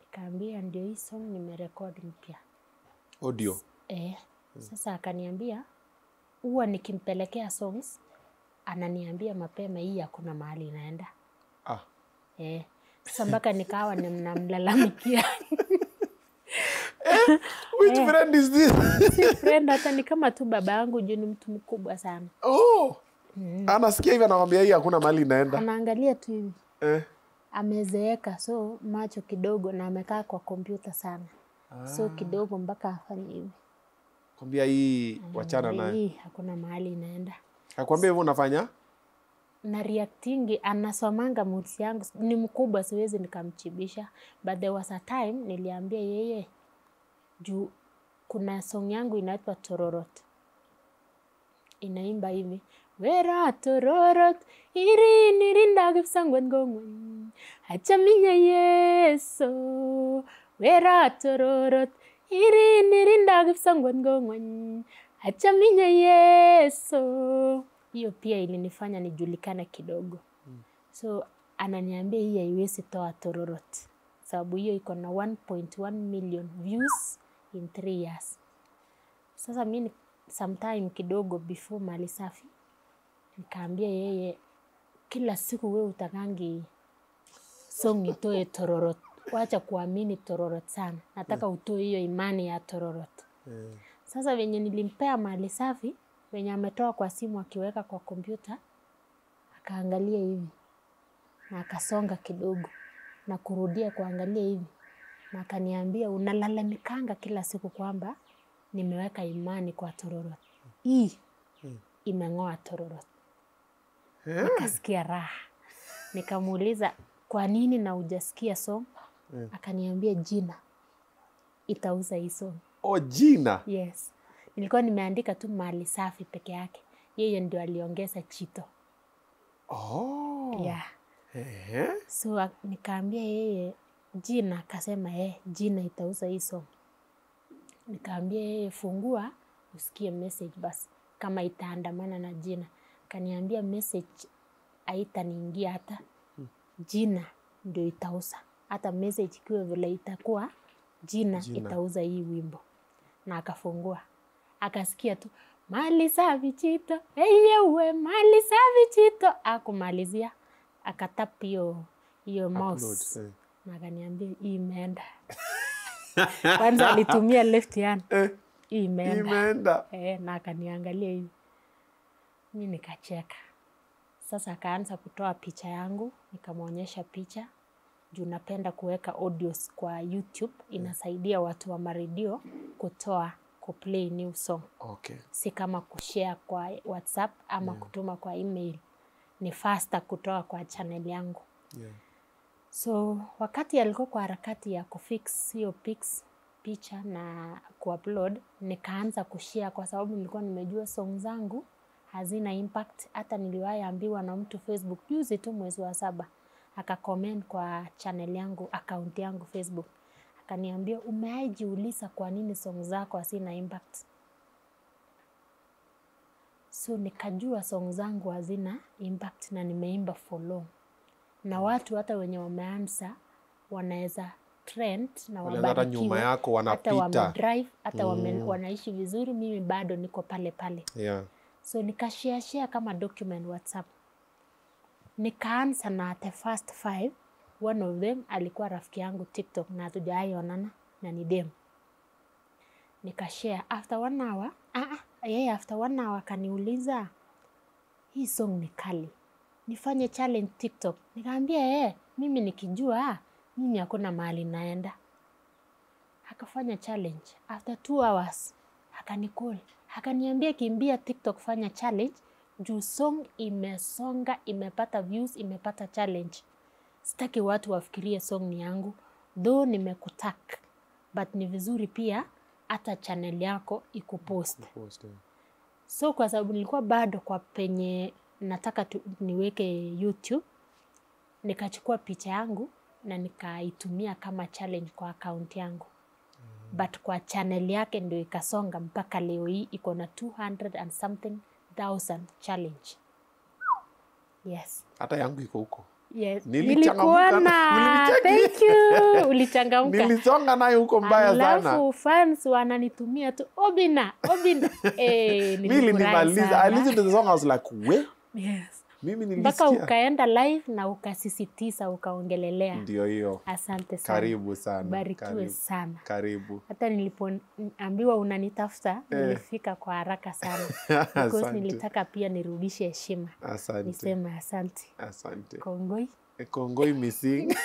nikaambia ndio hii song nimerekodi mpya Audio. eh. Sasa akaniambia huwa nikimpelekea songs ananiambia mapema, hii hakuna mahali inaenda Which Eh. friend is this? si friend hata ni kama tu baba yangu juu ni mtu mkubwa sana oh. Mm. Anasikia hivi anamwambia hii hakuna mahali inaenda. anaangalia tu hivi Eh. amezeeka so macho kidogo na amekaa kwa kompyuta sana Ah. so kidogo mpaka afanye hivi Kwambia hii wachana naye. hii hakuna mahali inaenda Akwambia hivyo unafanya? na reactingi anasomanga moods yangu. Ni mkubwa siwezi nikamchibisha. But there was a time niliambia yeye juu kuna song yangu inaitwa tororot. Inaimba hivi wera tororot? Irinirinda kipsangwen kongwen achaminya yeso wera tororot? Irinirinda kipsangwen kongwen achaminya yeso hiyo pia ilinifanya nijulikane kidogo. Mm. so ananiambia hii haiwezi toa tororot. Sababu hiyo iko na 1.1 million views in 3 years. Sasa mi sometime kidogo before mali safi nikaambia yeye kila siku we utakangi song itoe tororot. Wacha kuamini tororot sana. Nataka utoe hiyo imani ya tororot sasa venye nilimpea mali safi venye ametoa kwa simu akiweka kwa kompyuta akaangalia hivi na akasonga kidogo na kurudia kuangalia hivi na akaniambia unalalamikanga kila siku kwamba nimeweka imani kwa tororot hii imeng'oa tororot nikasikia raha. Nikamuuliza kwa nini na ujasikia song? Akaniambia jina itauza hii song Oh, jina. yes nilikuwa nimeandika tu mali safi peke yake yeye ndio aliongeza chito Oh. yeah. Ehe. so nikaambia yeye jina akasema eh, jina itauza hii song nikaambia yeye fungua usikie message basi kama itaandamana na jina kaniambia message haitaniingia hata jina ndio itauza hata message ikiwa vile itakuwa jina, Jina. itauza hii wimbo na akafungua. Akasikia tu mali safi chito eyewe mali safi chito akumalizia akatap hiyo hiyo mouse. Upload, eh. na akaniambia imeenda. Kwanza alitumia left hand. Eh, imeenda. eh, na akaniangalia hivi. Mi nikacheka. Sasa akaanza kutoa picha yangu nikamwonyesha picha juu napenda kuweka audios kwa youtube inasaidia watu wa maredio kutoa kuplay new song Okay. si kama kushare kwa whatsapp ama yeah. kutuma kwa email ni faster kutoa kwa channel yangu Yeah. so wakati alikuwa kwa harakati ya kufix hiyo pics picha na kuupload nikaanza kushare kwa sababu nilikuwa nimejua song zangu hazina impact hata niliwahi ambiwa na mtu facebook juzi tu mwezi wa saba akacomment kwa channel yangu account yangu facebook. Akaniambia umewahi jiuliza kwa nini song zako hazina impact? So nikajua song zangu hazina impact na nimeimba for long. Na watu hata wenye wameanza wanaweza trend na wabarikiwe nyuma yako wanapita, hata wamedrive hata wame, wanaishi vizuri mimi bado niko pale pale. Yeah. so nikashare share kama document whatsapp nikaanza na the first five. One of them alikuwa rafiki yangu tiktok na hatujawahi onana na ni dem. Nikashare after one hour ah, ah, yeye after one hour akaniuliza hii song ni kali. Nifanye challenge tiktok. Nikaambia yeye mimi nikijua mimi hakuna mahali naenda. Akafanya challenge. After two hours akanicall akaniambia kimbia tiktok fanya challenge juu song imesonga imepata views imepata challenge. Sitaki watu wafikirie song ni yangu though nimekutak but ni vizuri pia hata channel yako ikupost. So kwa sababu nilikuwa bado kwa penye nataka tu, niweke youtube nikachukua picha yangu na nikaitumia kama challenge kwa akaunti yangu. Mm. but kwa channel yake ndio ikasonga mpaka leo hii iko na 200 and something thousand challenge yes Hata yangu iko huko. yes Nilichangamka thank you ulichangamka Nilisonga naye huko mbaya sana. alafu fans wananitumia tu obina obina eh, Mimi nilimaliza. I listened to the song I was like, "We?" Yes. Mimi mpaka nilisikia. ukaenda live na ukasisitiza ukaongelelea. ndio hiyo. Asante sana, karibu sana barikiwe karibu, sana. karibu. Hata nilipoambiwa unanitafuta nilifika kwa haraka sana. Because nilitaka pia nirudishe heshima, asante. Niseme asante. Asante. Kongoi. kongoi missing.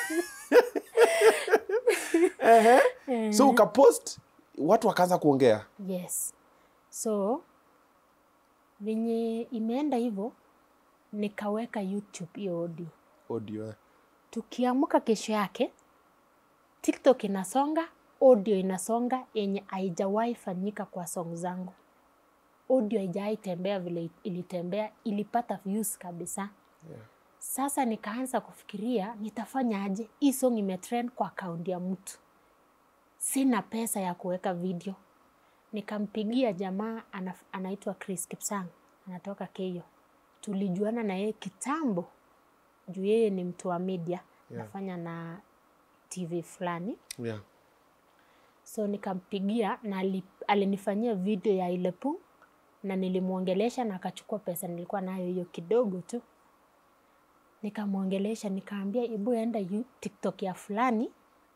Ehe. so ukapost watu wakaanza kuongea. Yes. So venye imeenda hivyo nikaweka YouTube hiyo audio. audio eh. Tukiamka kesho yake TikTok inasonga, audio inasonga yenye haijawahi fanyika kwa song zangu. Audio haijawahi tembea vile ilitembea, ilipata views kabisa. Yeah. Sasa nikaanza kufikiria nitafanya aje? Hii song imetrend kwa akaunti ya mtu, sina pesa ya kuweka video. Nikampigia jamaa anaitwa Chris Kipsang, anatoka Keyo. Tulijuana na yeye kitambo juu yeye ni mtu wa media, Yeah. nafanya na TV fulani. Yeah. So nikampigia na alinifanyia video ya Ilepu na nilimwongelesha na akachukua pesa nilikuwa nayo hiyo kidogo tu. Nikamwongelesha nikaambia, ibu enda yu- TikTok ya fulani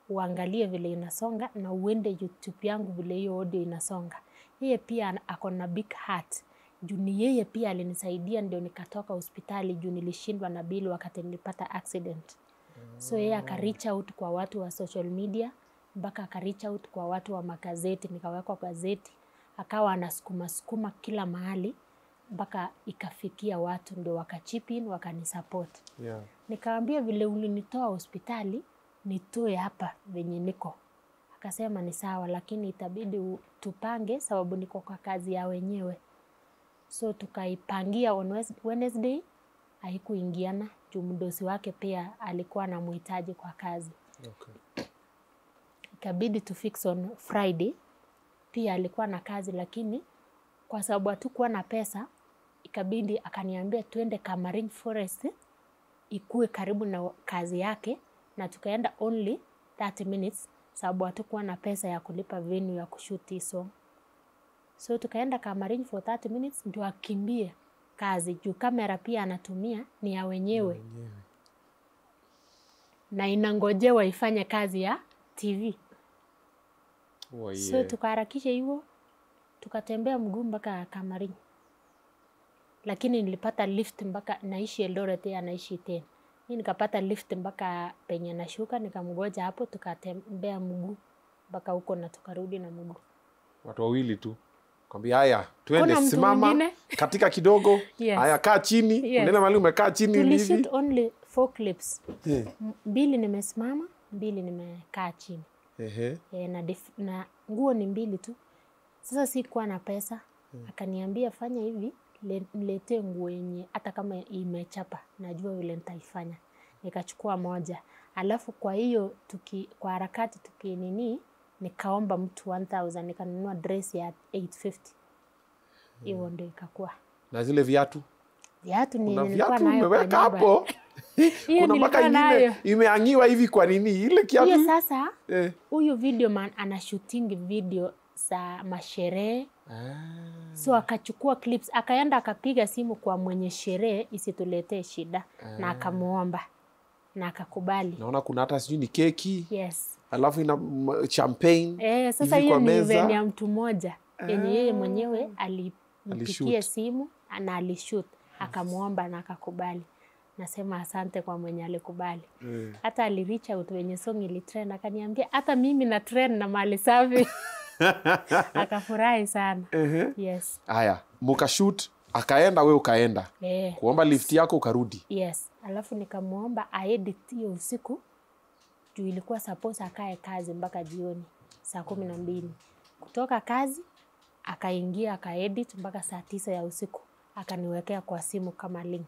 uangalie vile inasonga na uende YouTube yangu vile hiyo audio inasonga. Yeye pia ako na big heart juu ni yeye pia alinisaidia ndio nikatoka hospitali juu nilishindwa na bili wakati nilipata accident. So yeye aka reach out kwa watu wa social media mpaka aka reach out kwa watu wa magazeti, nikawekwa gazeti, akawa anasukuma sukuma kila mahali mpaka ikafikia watu ndio wakachip in wakanisupport. Yeah. Nikaambia vile ulinitoa hospitali nitoe hapa venye niko. Akasema ni sawa, lakini itabidi tupange sababu niko kwa kazi ya wenyewe. So tukaipangia on Wednesday, haikuingiana juu mdosi wake pia alikuwa na anamhitaji kwa kazi. Okay. Ikabidi tu fix on Friday, pia alikuwa na kazi, lakini kwa sababu hatukuwa na pesa, ikabidi akaniambia tuende Kamarin Forest ikue karibu na kazi yake, na tukaenda only 30 minutes sababu hatukuwa na pesa ya kulipa venue ya kushuti song. So tukaenda Kamarin for 30 minutes ndio akimbie kazi juu kamera pia anatumia ni ya wenyewe na inangojewa ifanye kazi ya TV. Oh, So tukaharakisha hivyo, tukatembea mguu mpaka Kamarin, lakini nilipata lift mpaka naishi Eldoret, anaishi tena. Mimi nikapata lift mpaka penye nashuka, nikamgoja hapo, tukatembea mguu mpaka huko na tukarudi na mguu. watu wawili tu kwambia haya twende simama mwingine? katika kidogo Yes. haya kaa chini Yes. nena mali umekaa chini hivi only four clips, yeah. Mbili nimesimama, mbili nimekaa chini. Ehe. e, na, def, na nguo ni mbili tu. Sasa sikuwa na pesa, akaniambia fanya hivi, nletee niletee nguo yenye hata kama imechapa, najua vile ntaifanya Nikachukua moja, alafu kwa hiyo tuki, kwa harakati tukinini, nikaomba mtu 1000 nikanunua dress ya 850 hivyo ndio ikakuwa. Na zile viatu? Viatu ni nilikuwa nayo umeweka hapo? Kuna mpaka ingine imeangiwa hivi kwa nini? Ile kiatu? Hiyo sasa eh. video man ana shooting video za masherehe. Ah. so akachukua clips akaenda akapiga simu kwa mwenye sherehe isituletee shida. Ah. na akamwomba. Na akakubali. Naona kuna hata sijui ni keki. Yes alafu ina champagne eh, sasa hiyo ni event ya mtu mmoja. Yenye yeye mwenyewe alimpikia simu na alishoot, akamwomba na akakubali. Nasema asante kwa mwenye alikubali. Mm. hata alirich out wenye song ilitrend akaniambia hata mimi na trend na mali safi. Akafurahi sana. Ehe. yes. Haya mukashut akaenda we ukaenda. Eh. kuomba lift yako ukarudi. Yes, alafu nikamwomba aedit hiyo usiku juu ilikuwa suppose akae kazi mpaka jioni saa kumi na mbili. Kutoka kazi akaingia akaedit mpaka saa tisa ya usiku akaniwekea kwa simu kama link.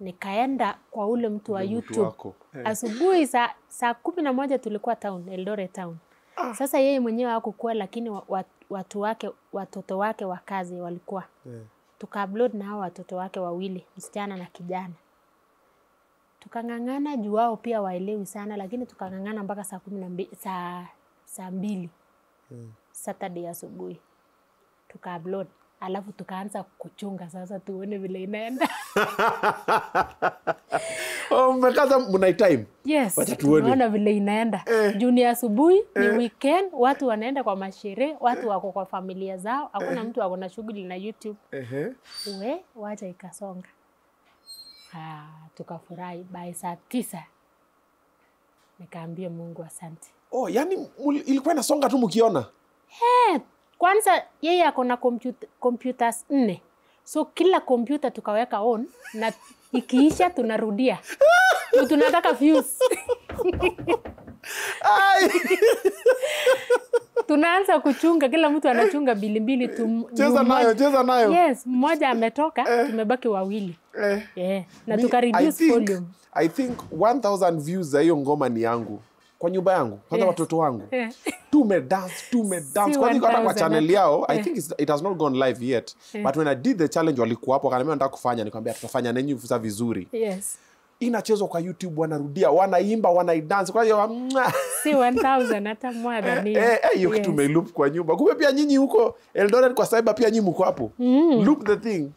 Nikaenda kwa ule mtu wa YouTube. Eh. asubuhi saa, saa kumi na moja tulikuwa town, Eldoret town. Sasa yeye mwenyewe hakukuwa, lakini wa- wa- watu wake watoto wake wa kazi walikuwa Eh. tukaupload na hao watoto wake wawili, msichana na kijana. Tukang'ang'ana juu wao pia waelewi sana, lakini tukang'ang'ana mpaka saa kumi na mbili saa, saa mbili. Saturday asubuhi. Tukaupload, alafu tukaanza kuchunga sasa tuone vile inaenda. oh, mmekaza mnai time? Yes Wacha tuone. tunaona vile inaenda. Eh. juu ni asubuhi eh, ni weekend watu wanaenda kwa masherehe watu wako kwa familia zao. Hakuna eh, mtu ako na shughuli na youtube. Eh, we wacha ikasonga ah, tukafurahi by saa tisa. Nikaambia mungu asante. Oh, yani ilikuwa inasonga tu mkiona? Hey, kwanza yeye ako na computers nne. So kila kompyuta tukaweka on na ikiisha tunarudia. Tunataka! tunaanza kuchunga kila mtu anachunga bilimbili tu cheza nayo cheza nayo. Yes mmoja ametoka tumebaki wawili. Eh. yeah. na tuka reduce volume. I think 1000 views za hiyo ngoma ni yangu. Kwa nyumba yangu kwanza Yes. watoto wangu. Eh. tumedance tumedance hata kwa channel yao? I Eh. think it has not gone live yet. But when i did the challenge walikuwa hapo wakaniambia nataka kufanya. Nikamwambia tutafanya nenyu vizuri. Yes inachezwa kwa youtube wanarudia wanaimba wanaidance. Kwa hiyo si 1000 hata more than hiyo. Eh, eh, hiyo kitu Yes. umeiloop kwa nyumba. Kumbe pia nyinyi huko eldoret kwa cyber pia nyinyi mko hapo. Mm. loop the thing.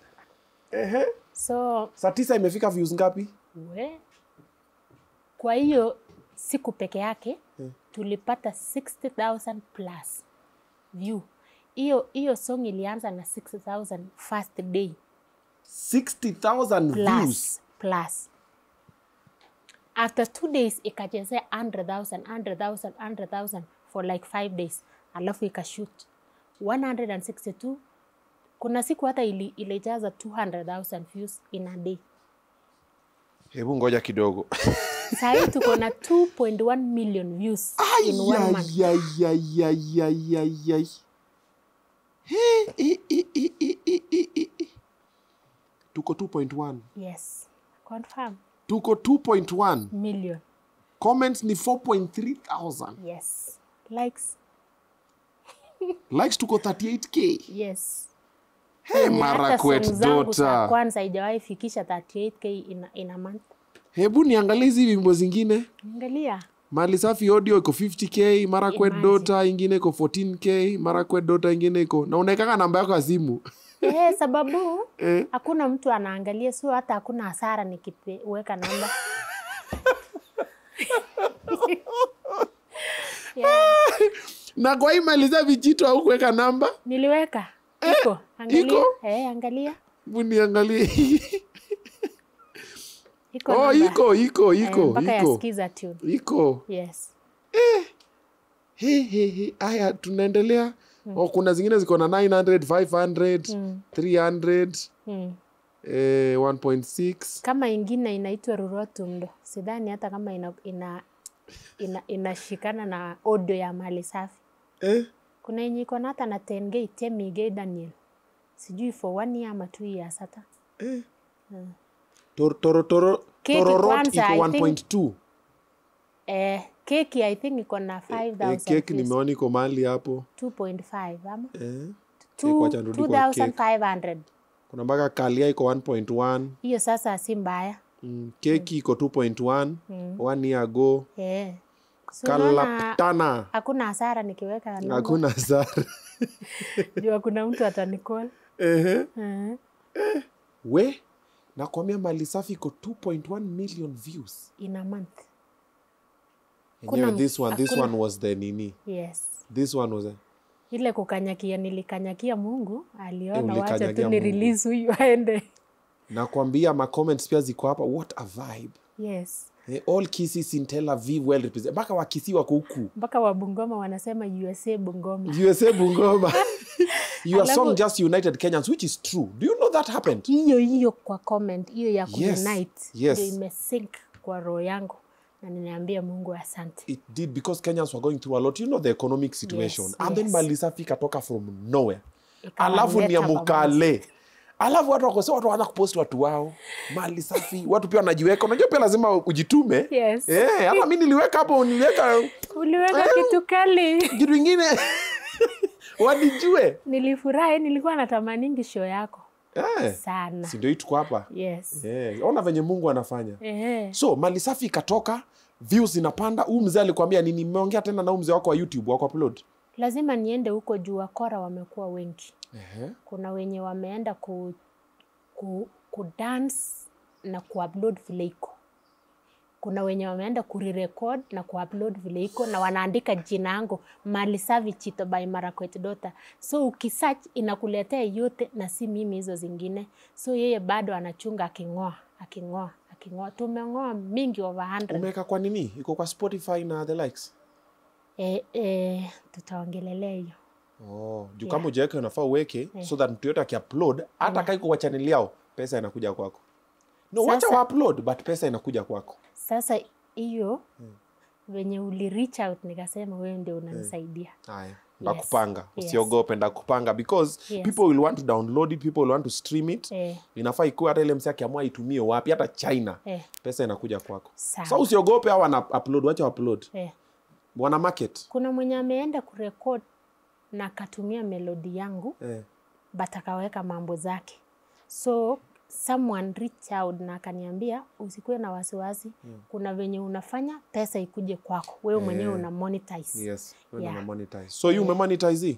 Ehe. So saa tisa imefika views ngapi? we kwa hiyo siku peke yake hmm. tulipata 60000 plus view. Hiyo hiyo song ilianza na 60,000 first day. 60000 views. plus After two days ikachezea 100,000 100,000 100,000 for like five days, alafu ikashoot 162. Kuna siku hata ili, ilijaza 200,000 views in a day. Hebu ngoja kidogo. Sahii tuko na 2.1 million views in one ay, month. Ay, ay, ay, ay, ay, ay. Hey, hey, hey, tuko 2.1. Yes. Confirm tuko 2.1 million. Comments ni 4.3 thousand. Yes. Likes. Likes tuko 38k yes. Hey, mara hata marakwet dota kwanza ijawahi fikisha 38k in a, in a month. Hebu niangalie hizi wimbo zingine. Angalia. Mali safi audio iko 50k mara kwet dota ingine iko 14k marakwet dota ingine iko na unaekanga namba yako ya simu Eh, sababu Eh. hakuna mtu anaangalia, sio hata hakuna hasara nikiweka namba yeah, na kwa hii maliza vijito au kuweka namba niliweka iko angalia. iko? Eh, angalia Buni angalia. iko oh, namba. iko iko Eh, iko mpaka iko yasikiza tune iko yes eh. He, he, he. Aya, tunaendelea oh, kuna zingine ziko na 900 500 mm. 300 mm. eh, 1.6 kama ingine inaitwa rurotumdo sidhani hata kama ina, ina, ina, inashikana na odo ya mali safi. Eh? kuna yenye iko na hata na 10k temige daniel. Sijui for one year ama two years hata. Tor, toro, toro, toro, kwanza, iko 1.2 eh, keki i think iko na 5000 eh, keki nimeona iko mahali hapo. 2.5 ama? Eh? Two- wacha nirudi kwa keki. 2500 kuna mpaka kalia iko 1.1 hiyo sasa si mbaya. Mm, keki iko 2.1 mm. one year ago. Eh. So kalaptana. hakuna hasara nikiweka hakuna hasara. Jua hakuna mtu atanicall Ehe. eh. we nakwambia mali safi iko 2.1 million views. In a month Kuna- this one this one was the nini? Yes. This one was a, ile kukanyakia nilikanyakia mungu aliona e, wacha tu ni release huyu aende. Nakwambia ma comments pia ziko hapa. What a vibe. Yes. Eh, all kisses in Tel Aviv well represented mpaka wakisi wako huku. Mpaka wabungoma wanasema usa bungoma. USA Bungoma. Your Alafu- song just united Kenyans which is true. Do you know that happened? Hiyo hiyo kwa comment hiyo ya Yes, yes. ndio imesink kwa roho yangu na ninaambia mungu asante. It did because Kenyans were going through a lot. You know the economic situation. Yes, and yes. then Malisa fika toka from nowhere. Alafu ni mukale alafu watu wakose watu waanza kuposti watu wao. Mali safi watu pia wanajiweka. Unajua pia lazima ujitume. Yes. eh, hata mimi niliweka hapo niliweka uliweka kitu kali. kitu kingine wanijue. Nilifurahi nilikuwa natamaningi show yako. Eh, sana. si ndio tuko hapa? Yes. Eh, ona venye mungu anafanya. Eh. so mali safi ikatoka views zinapanda huu mzee alikwambia nini Nimeongea tena na huu mzee wako wa youtube wako upload lazima niende huko juu wakora wamekuwa wengi Ehe. kuna wenye wameenda ku, ku, ku dance na kuupload vile iko kuna wenye wameenda kurirecord na kuupload vile iko na wanaandika jina yangu Mali Savi Chito by Marakwet Dota. So ukisearch inakuletea yote na si mimi hizo zingine. So yeye bado anachunga aking'oa, aking'oa, aking'oa. Tumeng'oa mingi over 100. umeweka kwa nini iko kwa spotify na the likes Eh, eh, tutaongelelea hiyo. oh, juu kama ujaweka unafaa uweke yeah. so that mtu yote akiupload hata yeah. kaiko kwa channel yao pesa inakuja kwako no wacha waupload but pesa inakuja kwako Sasa hiyo venye uli reach out nikasema wewe ndio unanisaidia. haya ndakupanga. Yes. usiogope ndakupanga because Yes. people will want to download it people will want to stream it. Eh, inafaa ikuwa hata ile msi akiamua itumie wapi hata china. Eh, pesa inakuja kwako. Sa so usiogope au ana upload wacha upload. Eh. wana market. Kuna mwenye ameenda kurekod na akatumia melodi yangu eh. but akaweka mambo zake. So someone reach out na akaniambia usikuwe na wasiwasi kuna venye unafanya pesa ikuje kwako. Wewe mwenyewe Eh. una monetize. Yes Yeah. una monetize. So you yeah. monetize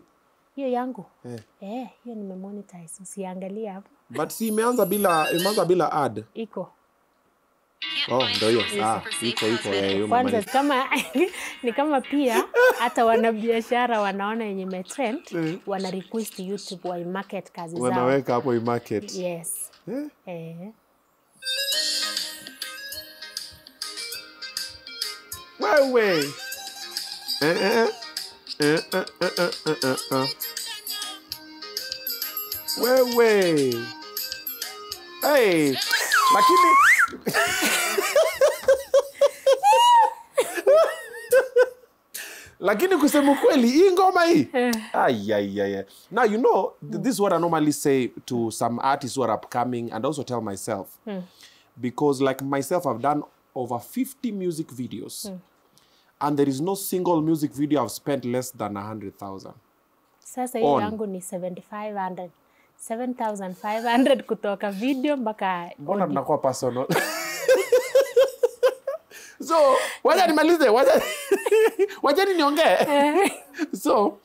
hiyo yangu. Eh. eh, hiyo nime monetize usiangalie hapo. But si imeanza bila imeanza bila ad. Iko. Oh ndio hiyo. Ah iko iko. Eh, hiyo kwanza kama ni kama pia hata wanabiashara wanaona yenye metrend wana request youtube wa market kazi zao. Wanaweka hapo i market. Yes Yeah. Yeah. Way. Where way? Hey, my. lakini kusema kweli hii ngoma hii. Ayayaya ai, ai. now you know th- this is what i normally say to some artists who are upcoming and also tell myself. Because like myself i've done over 50 music videos. And there is no single music video i've spent less than 100000 Sasa hiyo yangu ni 7500 7500 kutoka video mpaka mbona personal so wacha nimalize wacha niongee so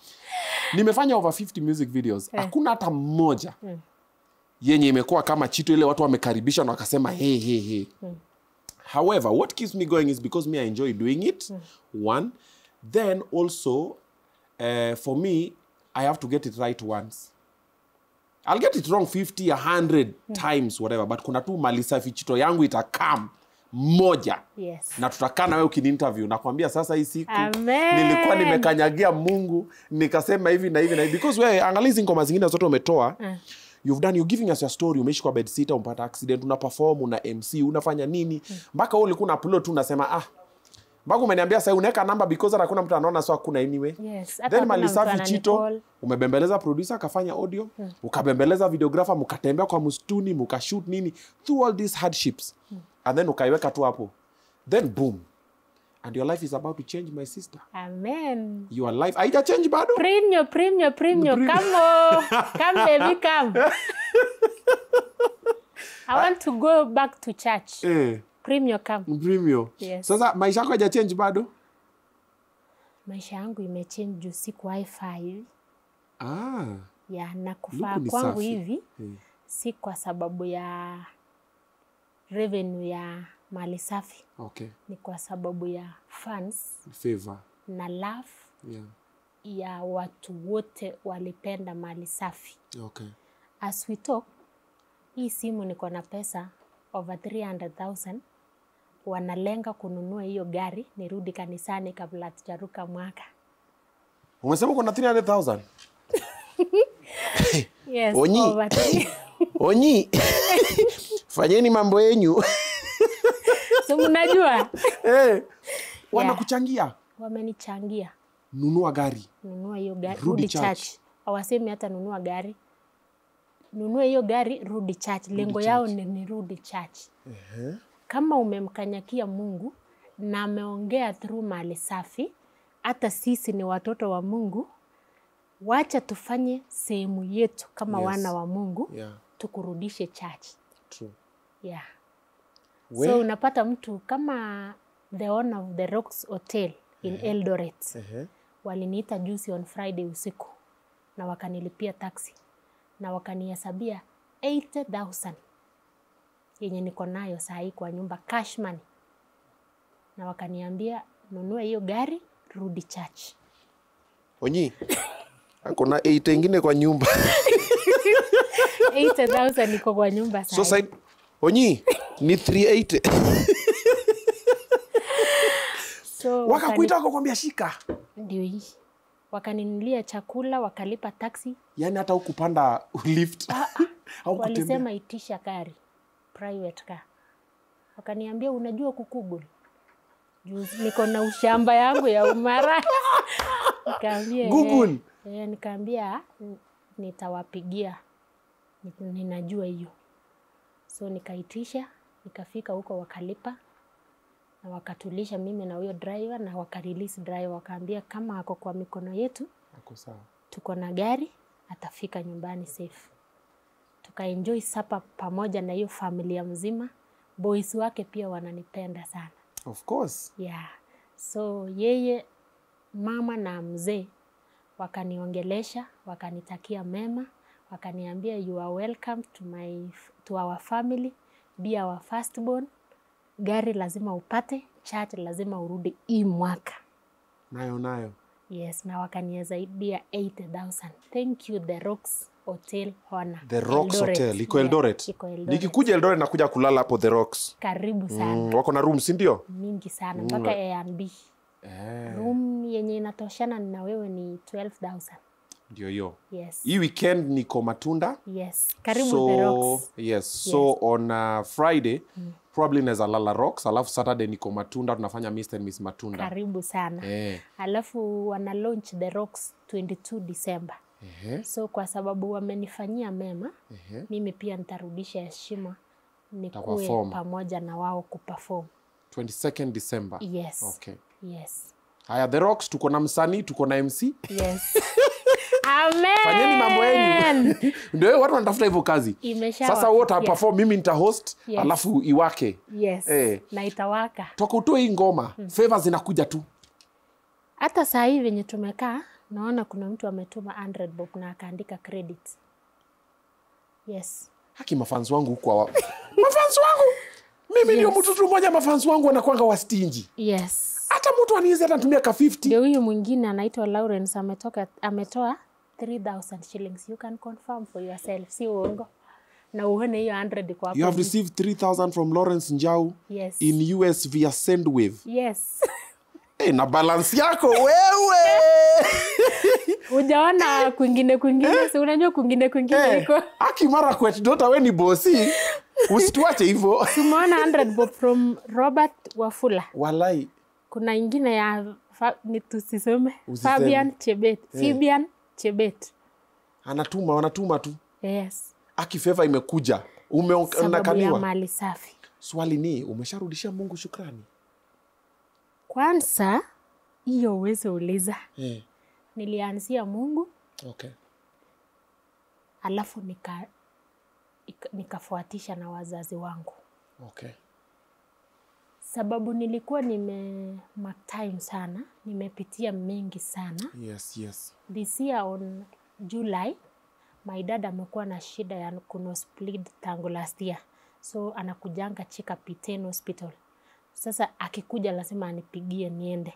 nimefanya over 50 music videos. Hakuna hata mmoja yenye imekuwa kama chito ile watu wamekaribisha na wakasema hey, hey, hey. however what keeps me going is because me i enjoy doing it one. Then also uh, for me i have to get it right once. I'll get it wrong 50, 100 times whatever but kuna tu mali safi chito yangu itakam moja. Yes. na tutakaa na wewe ukiniinterview. Nakwambia sasa hii siku Amen. nilikuwa nimekanyagia mungu nikasema hivi na hivi na hivi. Because wewe angalizi ngoma zingine zote umetoa you've done you're giving us your story. Umeishi kwa bedsitter umpata accident una perform una mc unafanya nini? Mpaka wewe ulikuwa na upload tu unasema ah mpaka umeniambia sasa unaweka namba because hata hakuna mtu anaona so hakuna anyway. Yes. Then malisafi chito umebembeleza producer akafanya audio ukabembeleza videographer mkatembea kwa msituni mkashoot nini through all these hardships and then ukaiweka tu hapo then boom and your life is about to change my sister Amen. your life haija change bado premio, premio. Come on. Come baby, come. I want to go back to church. eh, Premio, come. premium Yes. sasa maisha yako haija change bado Maisha yangu imechange juu siku wifi ah, ya na kufaa kwangu hivi eh. si kwa sababu ya revenue ya mali safi, okay ni kwa sababu ya fans favor na love yeah. ya watu wote walipenda mali safi. okay As we talk, hii simu niko na pesa over 300,000 wanalenga kununua hiyo gari nirudi kanisani kabla tujaruka mwaka. umesema kuna 300000 Yes, Onyi. onyi fanyeni mambo yenyu so mnajua eh, wanakuchangia wamenichangia nunua gari nunua hiyo gari Rudi rudi church. church. Hata nunua gari, nunua hiyo gari rudi church. Lengo yao ni rudi church. Kama umemkanyakia Mungu na ameongea through mali safi, hata sisi ni watoto wa Mungu, wacha tufanye sehemu yetu kama Yes. wana wa Mungu, yeah, tukurudishe church. true. Yeah. We- So unapata mtu kama the owner of the Rocks Hotel in uh -huh. Eldoret uh -huh. waliniita juzi on Friday usiku na wakanilipia taxi na wakanihesabia 80,000 yenye niko nayo saa hii kwa nyumba cash money, na wakaniambia nunue hiyo gari, rudi church. Onyi akona 8 ingine kwa nyumba 80,000 niko kwa nyumba saa so Onyi ni 380 So wakakuita wakakwambia shika, ndio hii. Wakaninulia chakula, wakalipa taxi, yani hata ukupanda lift. Au kutembea. walisema itisha gari private car. Wakaniambia unajua kukugul juu niko na ushamba yangu ya umara. Nikaambia Google. eh, eh, nikaambia nitawapigia. Ninajua hiyo so nikaitisha nikafika huko wakalipa na wakatulisha mimi na huyo driver na wakarelease driver wakaambia kama ako kwa mikono yetu Ako sawa. tuko na gari atafika nyumbani safe. Tukaenjoy sapa pamoja na hiyo familia mzima. Boys wake pia wananipenda sana Of course. yeah. So yeye mama na mzee wakaniongelesha, wakanitakia mema, wakaniambia you are welcome to my to our family, be our firstborn. Gari lazima upate, church lazima urudi hii mwaka. Nayo nayo. Yes, na wakaniazaidia 80,000. Thank you The Rocks Hotel Hona. The Rocks Eldoret. Hotel iko Yeah, Eldoret. iko Eldoret. Nikikuja Eldoret nakuja kulala hapo The Rocks. Karibu sana. Mm, wako na room si ndio? Mingi sana mpaka mm. Airbnb. Eh, Room yenye inatoshana na wewe ni 12,000. Ndio hiyo. Yes. Hii weekend niko Matunda. Yes. Karibu so, The Rocks. Yes. So on uh, Friday probably naweza lala Rocks, alafu Saturday niko Matunda tunafanya Mr. and Miss Matunda. Karibu sana. Eh. Alafu wana launch The Rocks 22 December. Ehe. So kwa sababu wamenifanyia mema, Ehe. mimi pia nitarudisha heshima nikuwe kue pamoja na wao kuperform. 22nd December. Yes. Okay. Yes. Haya The Rocks tuko na msanii, tuko na MC. Yes. Amen. Fanyeni mambo yenu. Ndio watu wanatafuta hivyo kazi. Imesha Sasa huo wafikia. yes. mimi nitahost, Yes. alafu iwake. Yes. Eh. Na itawaka. Toka utoe hii ngoma, hmm. favor zinakuja tu. Hata saa hii venye tumekaa naona kuna mtu ametuma 100 bob na akaandika credit. Yes. Haki mafans wangu huko wa... mafans wangu mimi ndio Yes. mtu tu mmoja mafans wangu wanakwanga wastinji. Yes. Hata mtu aniwezi hata natumia ka 50. Ndio huyu mwingine anaitwa Lawrence ametoka ametoa 3000 shillings. You can confirm for yourself. Si uongo. Na uone hiyo 100 kwa. You have received 3000 from Lawrence Njau Yes. in US via Sendwave. Yes. Hey, na balance yako wewe. ujaona kwingine kwingine, si unajua kwingine kwingine Eh, iko. Aki mara kwetu dota we ni bosi. Usituache hivyo. Tumeona 100 bob from Robert Wafula. Walai. Kuna ingine ya fa, ni tusisome. Fabian Chebet. Fabian Chebet. Anatuma, wanatuma tu. Yes. Aki favor imekuja. Umeonekaniwa. mali safi. Swali ni umesharudishia Mungu shukrani? Kwanza hiyo uweze uliza. Eh. Nilianzia Mungu Okay. alafu nika ika- nikafuatisha na wazazi wangu, Okay. Sababu nilikuwa nime mark time sana, nimepitia mengi sana. Yes, yes. This year on July my dad amekuwa na shida ya kunosebleed tangu last year, so anakujanga Chika Piten Hospital. Sasa akikuja lazima anipigie niende.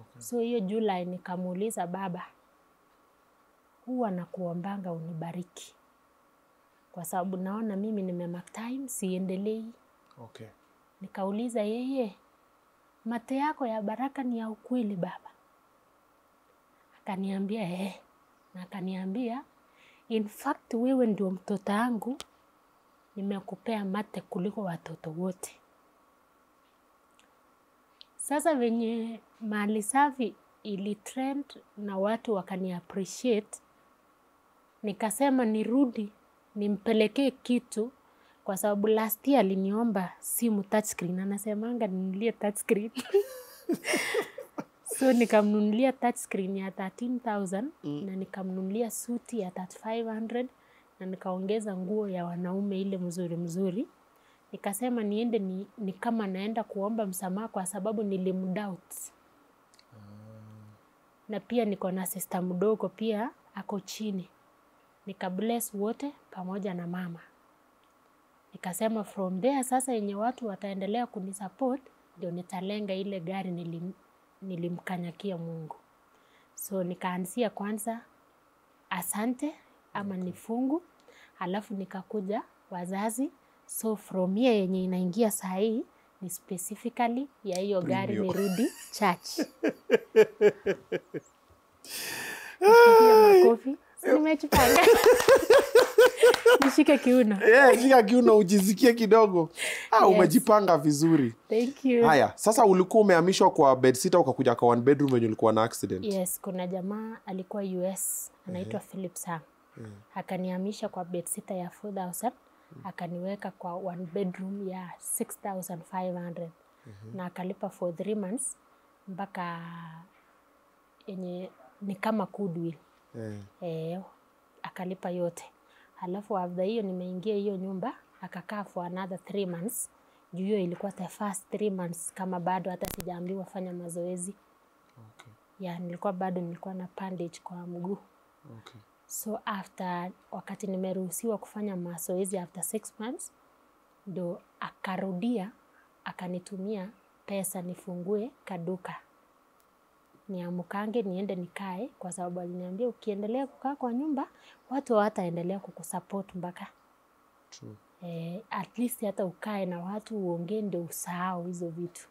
Okay. So hiyo July nikamuuliza baba, huwa nakuombanga unibariki, kwa sababu naona mimi nime mark time siendelei. Okay. Nikauliza yeye, mate yako ya baraka ni ya ukweli baba? Akaniambia eh, na akaniambia in fact, wewe ndio mtoto wangu, nimekupea mate kuliko watoto wote. Sasa venye mali safi ilitrend na watu wakani appreciate, nikasema nirudi nimpelekee kitu kwa sababu last year aliniomba simu touchscreen, anasemanga ninunulie touchscreen. So nikamnunulia touchscreen ya 13000 na nikamnunulia suti ya 3500 na nikaongeza nguo ya wanaume ile mzuri mzuri. Nikasema niende ni, ni kama naenda kuomba msamaha kwa sababu nilimdoubt na pia niko na sister mdogo pia ako chini, nika bless wote pamoja na mama. Nikasema from there sasa yenye watu wataendelea kunisupport ndio nitalenga ile gari nilim, nilimkanyakia Mungu. So nikaanzia kwanza asante ama ni fungu, alafu nikakuja wazazi. So from here yenye inaingia saa hii ni specifically ya hiyo gari nirudi church. Nimejipanga. Nishike kiuno. Yeah, shika kiuno ujisikie kidogo. Ah, Yes. umejipanga vizuri. Thank you. Haya, sasa ulikuwa umehamishwa kwa bedsitter ukakuja kwa one bedroom wenye ulikuwa na accident. Yes, kuna jamaa alikuwa US anaitwa Philip Sang. Akanihamisha kwa bedsitter ya 4000 akaniweka kwa one bedroom ya 6500 mm-hmm. na akalipa for 3 months mpaka yenye ni kama goodwill yeah. eh, akalipa yote. Halafu after hiyo nimeingia hiyo nyumba akakaa for another three months. Juu hiyo ilikuwa the first three months kama bado hata sijaambiwa fanya mazoezi Okay. ya nilikuwa bado nilikuwa na bandage kwa mguu Okay. so after wakati nimeruhusiwa kufanya mazoezi after six months ndo akarudia akanitumia pesa nifungue kaduka niamukange niende nikae kwa sababu aliniambia ukiendelea kukaa kwa nyumba watu hawataendelea kukusupport mpaka True. eh, at least hata ukae na watu uongee ndio usahau hizo vitu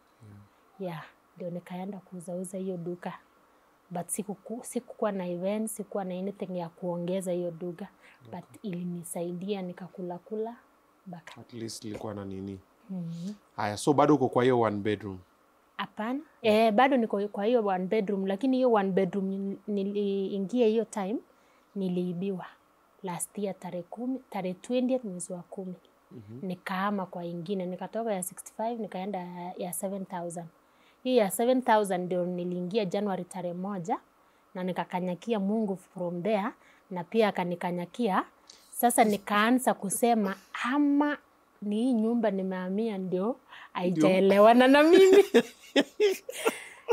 yeah, ndio nikaenda kuuzauza hiyo duka but sikuku- sikukuwa na event sikuwa na anything ya kuongeza hiyo duka but ilinisaidia nikakula kula mpaka At least ilikuwa na nini. Mhm. Haya, so bado uko kwa hiyo one bedroom. Hapana. Eh, bado niko kwa hiyo one bedroom lakini hiyo one bedroom niliingia hiyo time niliibiwa. Last year tarehe kumi tarehe 20th mwezi wa kumi. Nikaama kwa ingine nikatoka ya 65 nikaenda ya- ya 7000 hii ya 7000 ndio niliingia january tarehe moja na nikakanyakia Mungu from there na pia akanikanyakia. Sasa nikaanza kusema ama ni hii nyumba nimehamia ndio haijaelewana na mimi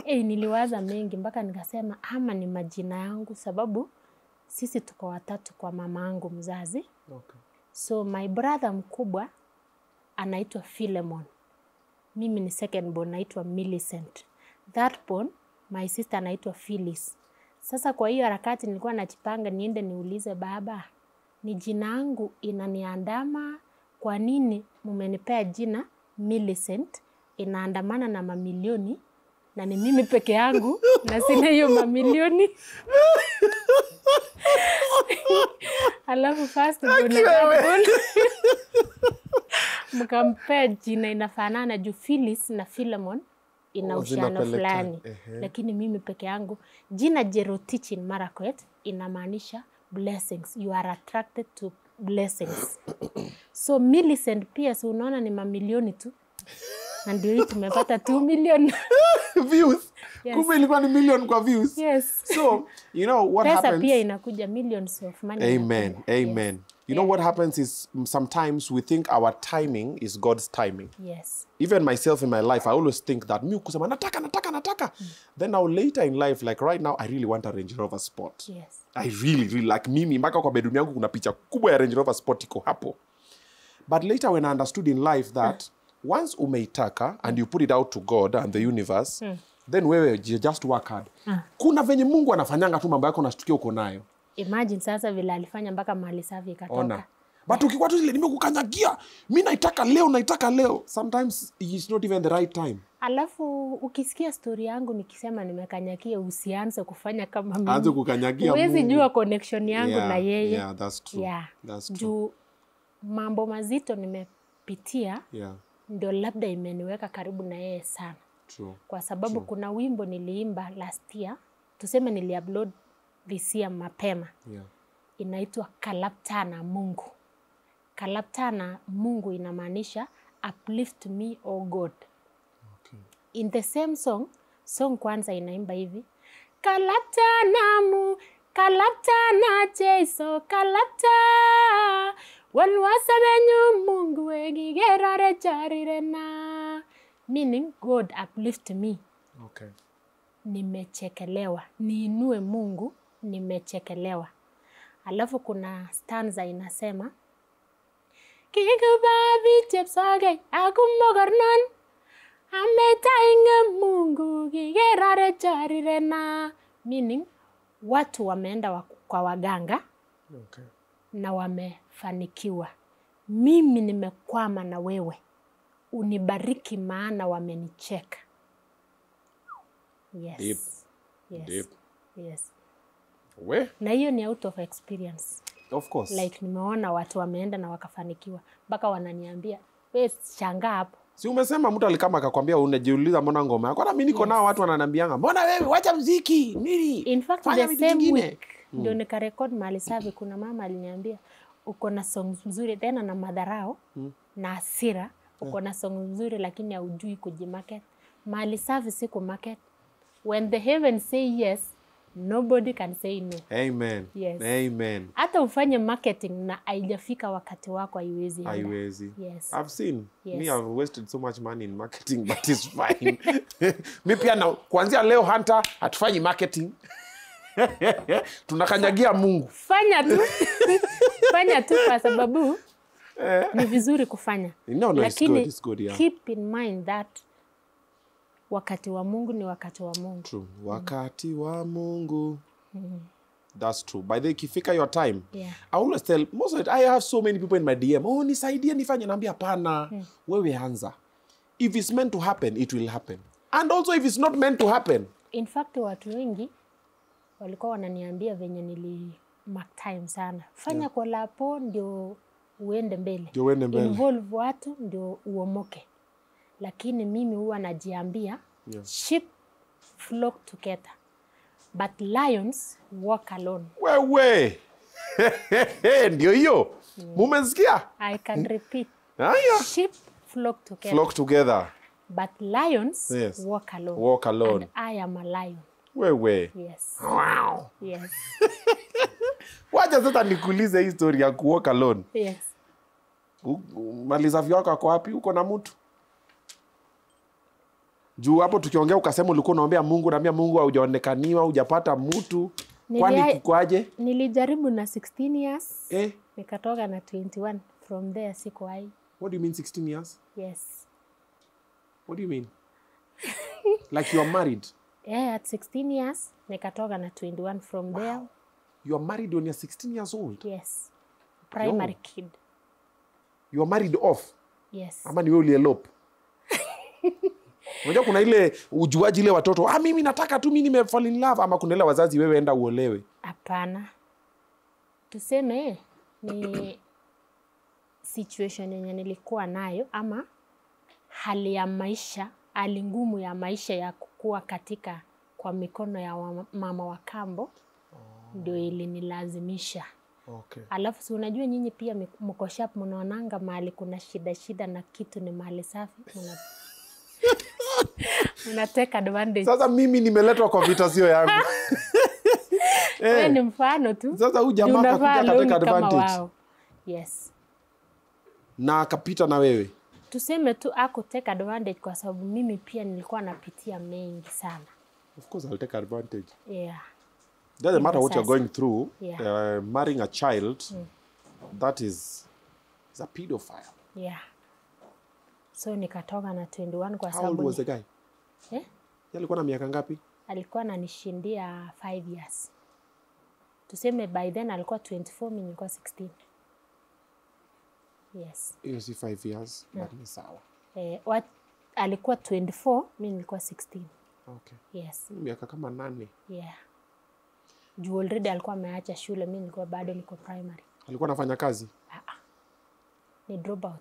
Hey, niliwaza mengi mpaka nikasema ama ni majina yangu, sababu sisi tuko watatu kwa mama angu mzazi. Okay. So my brother mkubwa anaitwa Philemon, mimi ni second born naitwa Millicent. Third born my sister anaitwa Phyllis. Sasa kwa hiyo harakati nilikuwa najipanga niende niulize baba, ni jina yangu inaniandama, kwa nini mumenipea jina Millicent? Inaandamana na mamilioni na ni mimi peke yangu na sina hiyo mamilioni. Alafu first mkampea jina inafanana juu Phyllis na Philemon ina Oh, uhusiano fulani. lakini mimi peke yangu. Jina Jerotich in Marakwet inamaanisha blessings. You are attracted to blessings so Millicent pia si unaona ni mamilioni tu na ndio hii tumepata 2 million views. Yes. Kumbe ilikuwa ni million kwa views. yes So, you know what pesa happens? pia inakuja millions of money Amen. Amen. Amen. You yeah. know what happens is mm, sometimes we think our timing is God's timing. yes Even myself in my life, I always think that mi kusema nataka nataka nataka. Then now later in life, like right now, I really want a Range Rover Sport. yes I really, really like mimi mpaka kwa bedroom yangu kuna picha kubwa ya Range Rover Sport iko hapo. But later when I understood in life that mm. once umeitaka and you put it out to God and the universe, mm. then wewe just work hard. Mm. Kuna venye Mungu anafanyanga tu mambo yako nashtukia uko nayo. Imagine sasa vile alifanya mpaka mali safi ikatoka Ona. But ukikuwa tu ile nimekukanyagia, mi naitaka leo, naitaka leo. Sometimes it's not even the right time. alafu ukisikia stori yangu nikisema nimekanyagia, usianze kufanya kama mimi. Anze kukanyagia huwezi jua connection yangu Yeah, na yeye yeah, that's true. Yeah. That's true. juu mambo mazito nimepitia Yeah, ndio labda imeniweka karibu na yeye sana true. kwa sababu kuna wimbo niliimba last year tuseme niliupload year mapema. Yeah. inaitwa kalaptana mungu. Kalaptana mungu inamaanisha uplift me o god. Okay. in the same song song kwanza inaimba hivi kalaptana mu kalaptana jesu kalapta. Walwasa benyu mungu wegigerare charirena meaning god uplift me. Okay. nimechekelewa. Niinue mungu nimechekelewa alafu kuna stanza inasema kikubabi chepsogei akumogornon ametainge Mungu kikerare charirena meaning watu wameenda wa- kwa waganga Okay. na wamefanikiwa. Mimi nimekwama na wewe, unibariki maana wamenicheka. Yes. Deep. Yes. Deep. Yes. We, Na hiyo ni out of experience. of course. Like nimeona watu wameenda na wakafanikiwa mpaka wananiambia we shangaa hapo. si umesema mtu alikama akakwambia unajiuliza mbona ngoma yako? Hata mimi niko nao watu wananiambianga, mbona wewe wacha mziki nini? In fact, Fanya the same week week ndio nikarekod mahali safi. Kuna mama aliniambia uko na song nzuri tena na madharau na hasira, uko na song nzuri lakini haujui kujimarket. Mahali safi si kumarket. When the heaven say yes, nobody can say no. Amen. Yes. Amen. Hata ufanye marketing na haijafika wakati wako, haiwezi. Haiwezi. Yes. I've seen. Yes. Me I've wasted so much money in marketing but it's fine. mi pia na kuanzia leo Hunter hatufanyi marketing. Tunakanyagia Mungu. Fanya tu fanya tu kwa sababu ni vizuri kufanya No, no, it's good, it's good, yeah. keep in mind that wakati wa Mungu ni wakati wa Mungu. True. Wakati mm. wa Mungu. Mm. That's true. By the way, ikifika your time, Yeah. I always tell most of it, I have so many people in my DM, oh, nisaidie nifanye, naambia hapana, Mm. wewe anza. If it's meant to happen, it will happen. And also if it's not meant to happen, In fact watu wengi walikuwa wananiambia venye nili mark time sana, fanya yeah. kwa lapo ndio uende mbele, Ndio uende mbele. involve watu ndio uomoke. Lakini mimi huwa najiambia Yeah. sheep flock together but lions walk alone. wewe ndio hiyo mumesikia I can repeat haya sheep flock together flock together but lions Yes. walk alone. walk alone And I am a lion. wewe Yes. wow. Yes. wacha sasa nikuulize hii story ya kuwalk alone Yes. Malizafi wako ako wapi uko na mtu juu hapo tukiongea ukasema ulikuwa unaombea mungu naambia mungu haujaonekaniwa hujapata mtu kwani Nilia- kukwaje Nilijaribu na 16 years eh? nikatoka na 21 from there sikuwahi. what do you mean 16 years Yes. what do you mean like you are married Yeah, at 16 years nikatoka na 21 from wow. there. you are married when you're 16 years old Yes. Primary kid. you are married off Yes. ama ni wewe ulielope unajua kuna ile ujuaji ile watoto ah, mimi nataka tu mi nimefall in love ama kuna ile wazazi wewe enda uolewe Hapana. Tuseme ni situation yenye nilikuwa nayo ama hali ya maisha, hali ngumu ya maisha ya kukua katika kwa mikono ya wa- mama wa kambo ndio ilinilazimisha. okay. Alafu si unajua nyinyi pia mko sharp, mnaonanga mahali kuna shida shida na kitu ni mahali safi, take advantage. sasa mimi nimeletwa kwa vita sio yangu Wewe ni mfano tu. sasa huyu jamaa advantage wao. Yes. na akapita na wewe Tuseme tu ako take advantage kwa sababu mimi pia nilikuwa napitia mengi sana. of course I'll take advantage Yeah. doesn't matter what you're going through Yeah. uh, marrying a child that is is a pedophile Yeah. So nikatoka na 21 kwa how old sababu was the guy eh? Alikuwa na miaka ngapi alikuwa ananishindia 5 years. Tuseme by then alikuwa 24, mimi nilikuwa 16. Yes. hiyo si 5 years but ni sawa Eh, what, alikuwa 24, mimi nilikuwa 16. okay Yes. miaka kama nane Yeah. Juu already alikuwa ameacha shule, mimi nilikuwa bado niko primary. alikuwa anafanya kazi Ah, Ni drop out.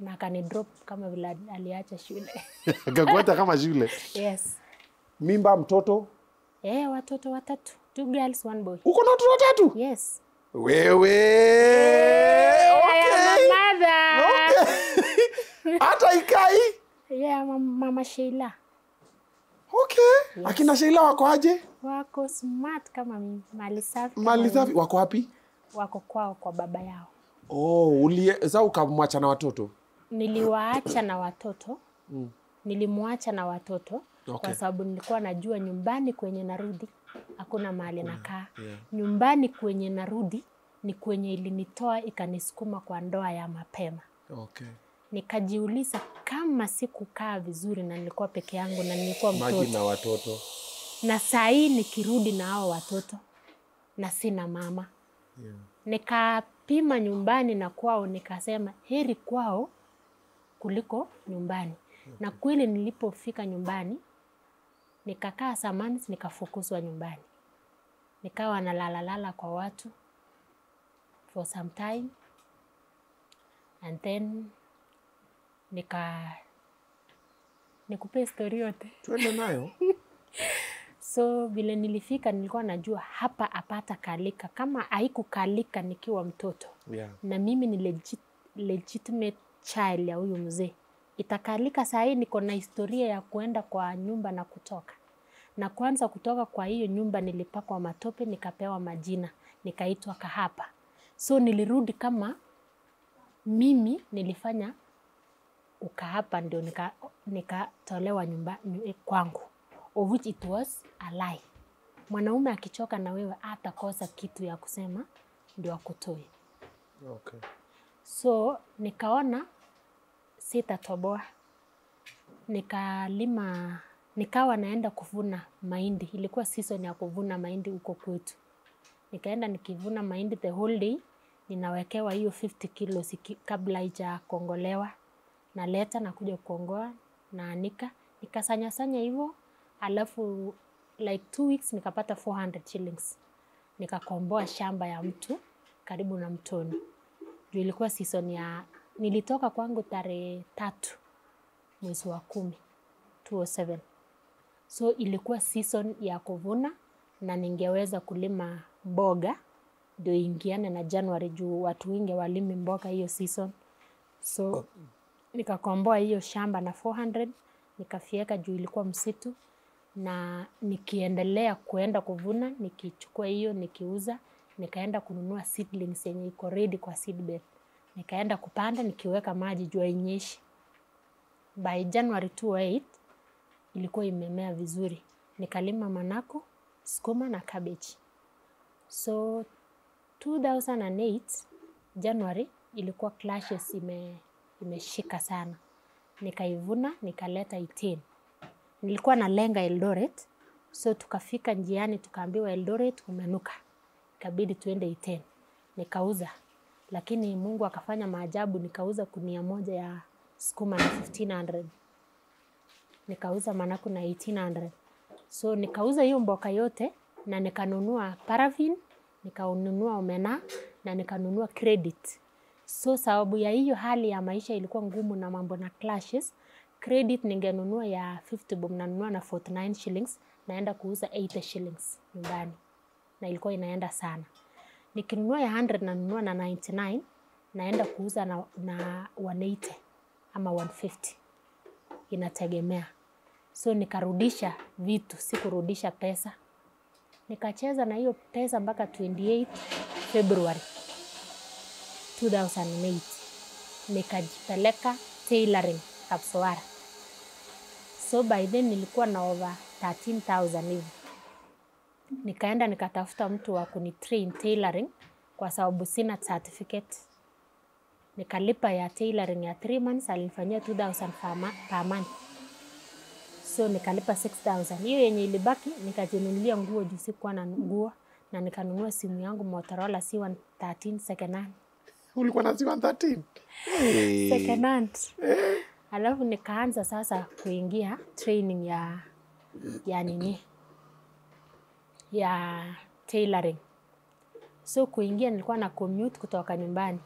Na akani drop kama vile aliacha shule. akakuacha kama shule yes. mimba mtoto Eh, watoto watatu. Two girls, one boy. uko na watoto watatu Yes. wewe a okay. mother. Okay. hata ikai Yeah, mam- mama Sheila. okay yes. akina sheila wako aje Wako smart kama mimi. Mali safi. mali safi wako wapi Wako kwao kwa baba yao. oh, ulie za ukamwacha na watoto Niliwaacha na watoto. Nilimwacha na watoto Okay. kwa sababu nilikuwa najua nyumbani kwenye narudi hakuna mahali nakaa. yeah. Nyumbani kwenye narudi ni kwenye ilinitoa ikanisukuma kwa ndoa ya mapema. Okay. Nikajiuliza kama sikukaa vizuri na nilikuwa peke yangu na nilikuwa Maji mtoto na watoto. na saa hii nikirudi na hao watoto na sina mama, Yeah. nikapima nyumbani na kwao, nikasema heri kwao kuliko nyumbani. Na kweli nilipofika nyumbani nikakaa samani, nikafukuzwa nyumbani, nikawa nalalalala kwa watu for some time and then nika nikupe stori yote. Twende nayo. So vile nilifika, nilikuwa najua hapa apata kalika, kama haikukalika nikiwa mtoto Yeah. na mimi ni legit, legitimate child ya huyu mzee, itakalika. Saa hii niko na historia ya kuenda kwa nyumba na kutoka, na kwanza kutoka kwa hiyo nyumba nilipakwa matope, nikapewa majina, nikaitwa Kahapa. So nilirudi kama mimi nilifanya ukahapa, ndio nikatolewa nika- nyumba nyu- kwangu, of which it was a lie. Mwanaume akichoka na wewe hatakosa kitu ya kusema ndio akutoe. Okay. So nikaona sitatoboa, nikalima, nikawa naenda kuvuna mahindi. Ilikuwa season ya kuvuna mahindi huko kwetu. Nikaenda nikivuna mahindi the whole day, ninawekewa hiyo 50 kilos kabla haijakongolewa. Naleta nakuja kukongoa, naanika, nikasanyasanya hivyo, alafu like two weeks nikapata 400 shillings. Nikakomboa shamba ya mtu karibu na mtoni juu ilikuwa season ya nilitoka kwangu tarehe tatu mwezi wa kumi 2007 so ilikuwa season ya kuvuna na ningeweza kulima mboga ndio ingiane na Januari juu watu wengi walimi mboga hiyo season. So nikakomboa hiyo shamba na 400 nikafieka juu ilikuwa msitu na nikiendelea kuenda kuvuna nikichukua hiyo nikiuza nikaenda kununua seedlings yenye iko ready kwa seedbed. Nikaenda kupanda nikiweka maji jua inyeshi. by January 28 ilikuwa imemea vizuri. Nikalima manako sukuma na cabbage. So 2008 January ilikuwa clashes ime, imeshika sana. Nikaivuna nikaleta 18 nilikuwa nalenga Eldoret so tukafika njiani tukaambiwa Eldoret kumenuka ikabidi tuende Iten. Nikauza. Lakini Mungu akafanya maajabu nikauza kunia moja ya sukuma na 1500 nikauza manaku na 1800 so nikauza hiyo mboka yote na nikanunua paraffin nikanunua omena na nikanunua credit. So sababu ya hiyo hali ya maisha ilikuwa ngumu na mambo na clashes credit ningenunua ya 50 bob nanunua na 49 shillings naenda kuuza 80 shillings nyumbani na ilikuwa inaenda sana. Nikinunua ya 100 nanunua na 99 naenda kuuza na, na 180 ama 150 inategemea. So nikarudisha vitu sikurudisha pesa. Nikacheza na hiyo pesa mpaka 28 February 2008 nikajipeleka tailoring Kapsowara so by then nilikuwa na over 13000 hivi nikaenda nikatafuta mtu wa kunitrain tailoring kwa sababu sina certificate nikalipa ya tailoring ya 3 months alinifanyia 2000 per month so nikalipa 6000 hiyo yenye ilibaki nikajinunulia nguo juu sikuwa na nguo na nikanunua simu yangu Motorola C113 second hand Ulikuwa na 113? Hey. second hand. Alafu nikaanza sasa kuingia training ya ya nini ya tailoring. So kuingia nilikuwa na commute kutoka nyumbani.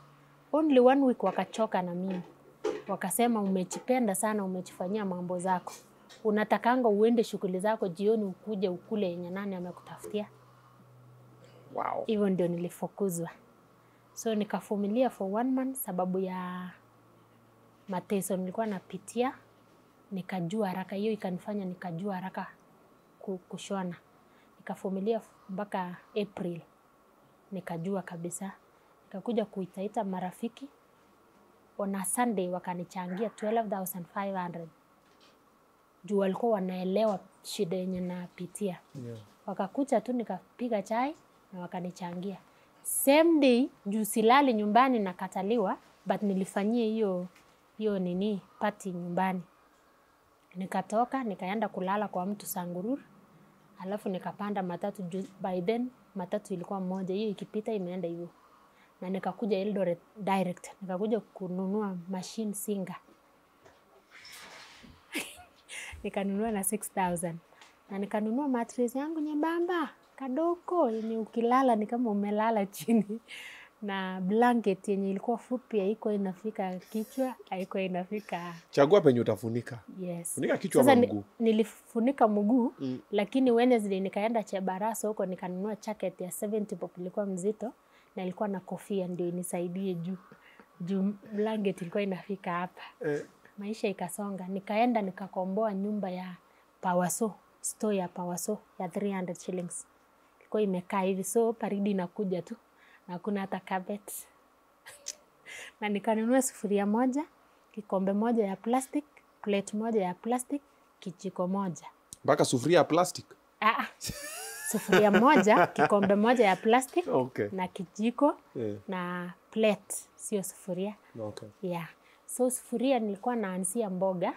Only one week wakachoka na mimi. Wakasema umejipenda sana, umejifanyia mambo zako. Unatakanga uende shughuli zako jioni ukuje ukule yenye nani amekutafutia. Wow. Hivyo ndio nilifukuzwa. So nikafumilia for one month sababu ya mateso nilikuwa napitia, nikajua haraka. Hiyo ikanifanya nikajua haraka kushona. Nikavumilia mpaka April, nikajua kabisa. Nikakuja kuitaita marafiki, on a Sunday wakanichangia 12,500 juu walikuwa wanaelewa shida yenye napitia Yeah. wakakuja tu nikapiga chai na wakanichangia. Same day juu silali nyumbani nakataliwa, but nilifanyia hiyo hiyo nini party nyumbani. Nikatoka nikaenda kulala kwa mtu Sangurur, alafu nikapanda matatu by then matatu ilikuwa moja, hiyo ikipita imeenda hivyo, na nikakuja Eldoret direct, nikakuja kununua machine singer. Nikanunua na 6000 na nikanunua mattress yangu nyembamba. Kadoko yenye ukilala ni kama umelala chini na blanket yenye ilikuwa fupi haiko inafika kichwa haiko inafika chagua penye utafunika. Yes. funika kichwa Sasa ama ni, mguu? nilifunika mguu Mm. lakini Wednesday nikaenda Chebaraso huko nikanunua jacket ya 70 pop ilikuwa mzito na ilikuwa na kofia ndio inisaidie juu. Juu blanket ilikuwa inafika hapa. Eh, maisha ikasonga, nikaenda nikakomboa nyumba ya Pawaso, store ya Pawaso ya 300 shillings. Ilikuwa imekaa hivi, so baridi inakuja tu na hakuna hata carpet. na nikanunua sufuria moja, kikombe moja ya plastic, plate moja ya plastic, kijiko moja. mpaka sufuria ya plastic Ah, ah. sufuria moja, kikombe moja ya plastic okay. na kijiko yeah. na plate, sio sufuria. okay. Yeah. So sufuria nilikuwa naanzia mboga,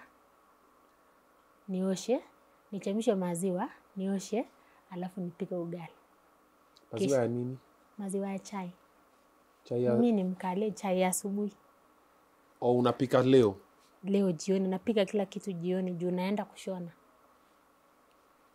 nioshe, nichemshe maziwa, nioshe, alafu nipike ugali. maziwa ya nini Maziwa ya chai. chai ya Mimi ni mkale chai ya asubuhi. o unapika leo Leo jioni napika kila kitu jioni juu naenda kushona.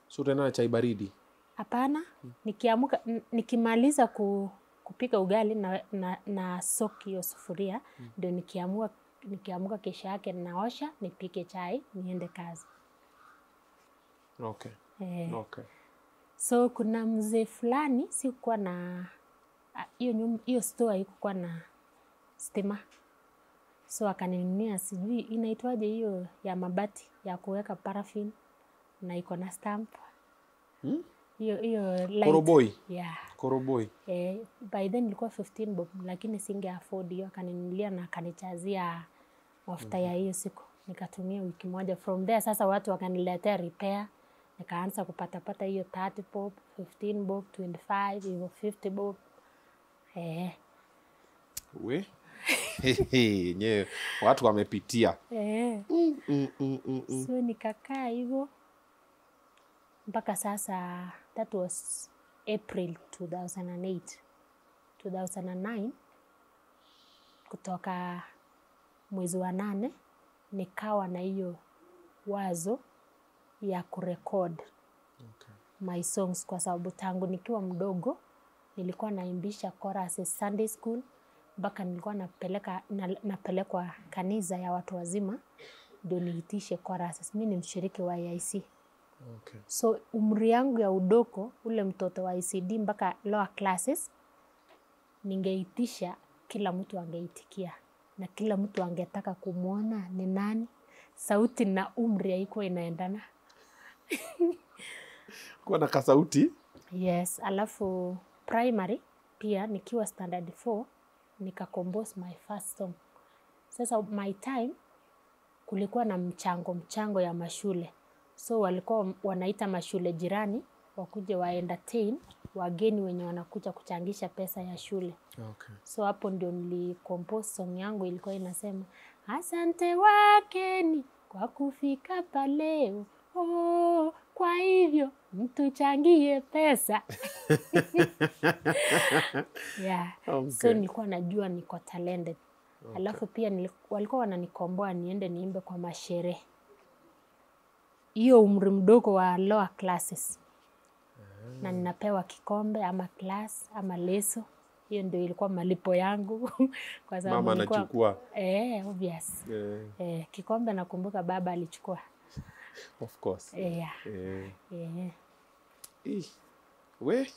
so na chai baridi Hapana, nikiamuka n- nikimaliza ku, kupika ugali na, na, na soki hiyo sufuria ndio nikiamua nikiamuka kesho yake naosha nipike chai niende kazi. okay. Eh. Okay. So kuna mzee fulani sikuwa na hiyo nyumba hiyo store haikuwa na stima, so akaninunia, sijui inaitwaje hiyo ya mabati ya kuweka paraffin na iko na stamp. Hmm? hiyo hiyo koroboi Yeah. koroboi Eh, by then ilikuwa 15 bob lakini singe afford hiyo, akaninunulia na akanichazia mafuta mm -hmm. ya hiyo siku, nikatumia wiki moja. From there sasa watu wakaniletea repair, nikaanza kupatapata hiyo 30 bob, 15 bob, 25 hivyo 50 bob eh. we yenyewe watu wamepitia Eh. mm, mm, mm, mm, mm. So nikakaa hivyo mpaka sasa, that was April 2008 2009 kutoka mwezi wa nane nikawa na hiyo wazo ya kurekod Okay. my songs kwa sababu tangu nikiwa mdogo nilikuwa naimbisha chorus Sunday school mpaka nilikuwa napeleka na, napelekwa kanisa ya watu wazima ndio niitishe chorus. Mimi ni mshiriki wa AIC, Okay. so umri yangu ya udoko ule mtoto wa ICD mpaka lower classes, ningeitisha kila mtu angeitikia na kila mtu angetaka kumwona ni nani. Sauti na umri haikuwa inaendana. kuwa na kasauti Yes, alafu primary pia nikiwa standard 4 nika compose my first song. Sasa my time kulikuwa na mchango mchango ya mashule, so walikuwa wanaita mashule jirani wakuje wa entertain wageni wenye wanakuja kuchangisha pesa ya shule. okay. So hapo ndio nilicompose song yangu, ilikuwa inasema asante wakeni kwa kufika pa leo, oh, kwa hivyo mtuchangie pesa yeah. Okay. So nilikuwa najua niko talented Okay. alafu pia walikuwa wananikomboa niende niimbe kwa masherehe hiyo umri mdogo wa lower classes na ninapewa kikombe ama class ama leso. Hiyo ndio ilikuwa malipo yangu kwa sababu mama nilikuwa anachukua eh, obvious. eh, Eh, kikombe nakumbuka baba alichukua of course eh, yeah. eh. Ih, we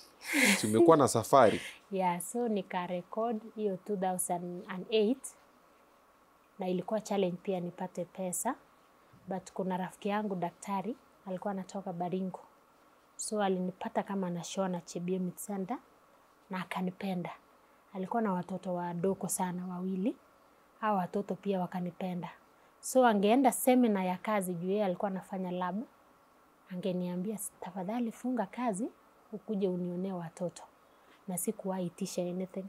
tumekuwa na safari yeah, so nikarekod hiyo 2008 na ilikuwa challenge pia nipate pesa, but kuna rafiki yangu daktari alikuwa anatoka Baringo, so alinipata kama nashona na Meat Center na akanipenda. Alikuwa na watoto wadogo sana wawili, hao watoto pia wakanipenda, so angeenda semina ya kazi juu yeye alikuwa anafanya lab, angeniambia tafadhali funga kazi ukuje unionee watoto, na sikuwahi itisha anything.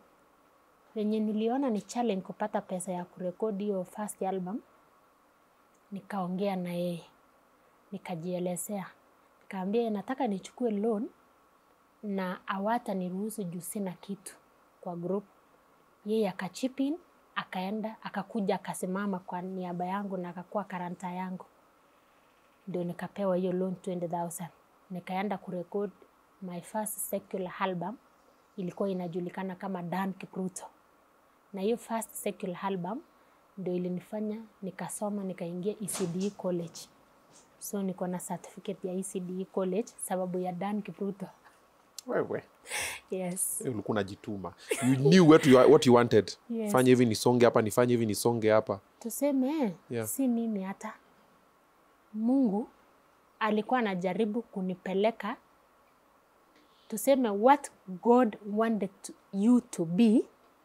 Venye niliona ni challenge kupata pesa ya kurekodi hiyo first album nikaongea na yeye. Nikajielezea. Nikaambia nataka nichukue loan na awata niruhusu juu sina kitu kwa group. Yeye akachipin akaenda akakuja akasimama kwa niaba yangu na akakuwa karanta yangu. Ndio nikapewa hiyo loan 20000 nikaenda kurekod my first secular album. Ilikuwa inajulikana kama Dan Kipruto na hiyo first secular album ndio ilinifanya nikasoma nikaingia ECDE college. So niko na certificate ya ECDE college sababu ya Dan Kipruto wewe yes. Eh, ulikuwa unajituma. You knew what you, what you wanted. Yes. fanye hivi nisonge hapa nifanye hivi nisonge hapa. Tuseme Yeah. si mimi hata mungu alikuwa anajaribu kunipeleka. Tuseme what god wanted to, you to be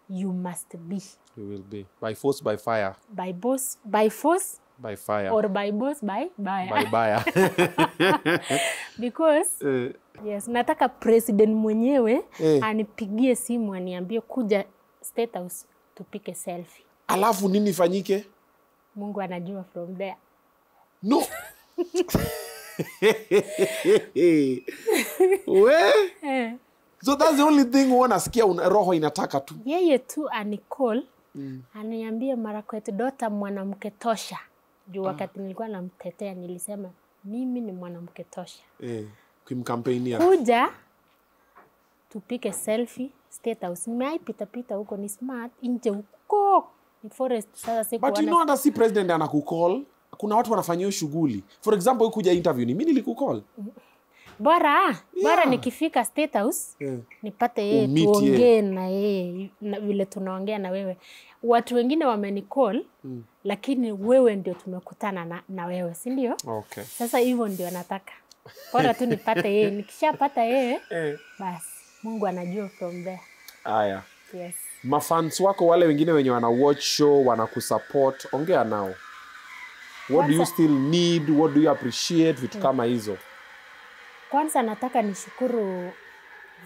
you must be. You will be. By force by fire. By, boss, by force by fire. or by boss by by, by buyer because Eh, yes nataka president mwenyewe Eh. anipigie simu aniambie kuja state house tupike selfie. Alafu nini fanyike mungu anajua from there. No. We? Eh. so that's the only thing unasikia nasikia una- roho inataka tu. Yeye tu anicall mm. aniambie Marakwet dota mwanamke tosha. Juu wakati ah. nilikuwa namtetea nilisema mimi ni mwanamke tosha. Eh, kimkampeinia kuja tupike selfie state house. Nimeai pita pita huko ni smart nje huko ni forest. Sasa but you know hata si president anakukol. Kuna watu wanafanya hiyo shughuli. For example kuja interview ni mimi nilikukol. Bora yeah. bora nikifika state house yeah. nipate yeye tuongee na yeye na vile tunaongea na wewe. Watu wengine wamenicall mm. lakini wewe ndio tumekutana na, na wewe si ndio? Okay. Sasa hivyo ndio nataka bora tu nipate yeye nikishapata yeye eh. basi mungu anajua from there. Haya. Yes. Mafans wako wale wengine wenye wana watch show wanakusupport ongea nao. What do you still need? What do you appreciate? Vitu kama hizo. Kwanza nataka nishukuru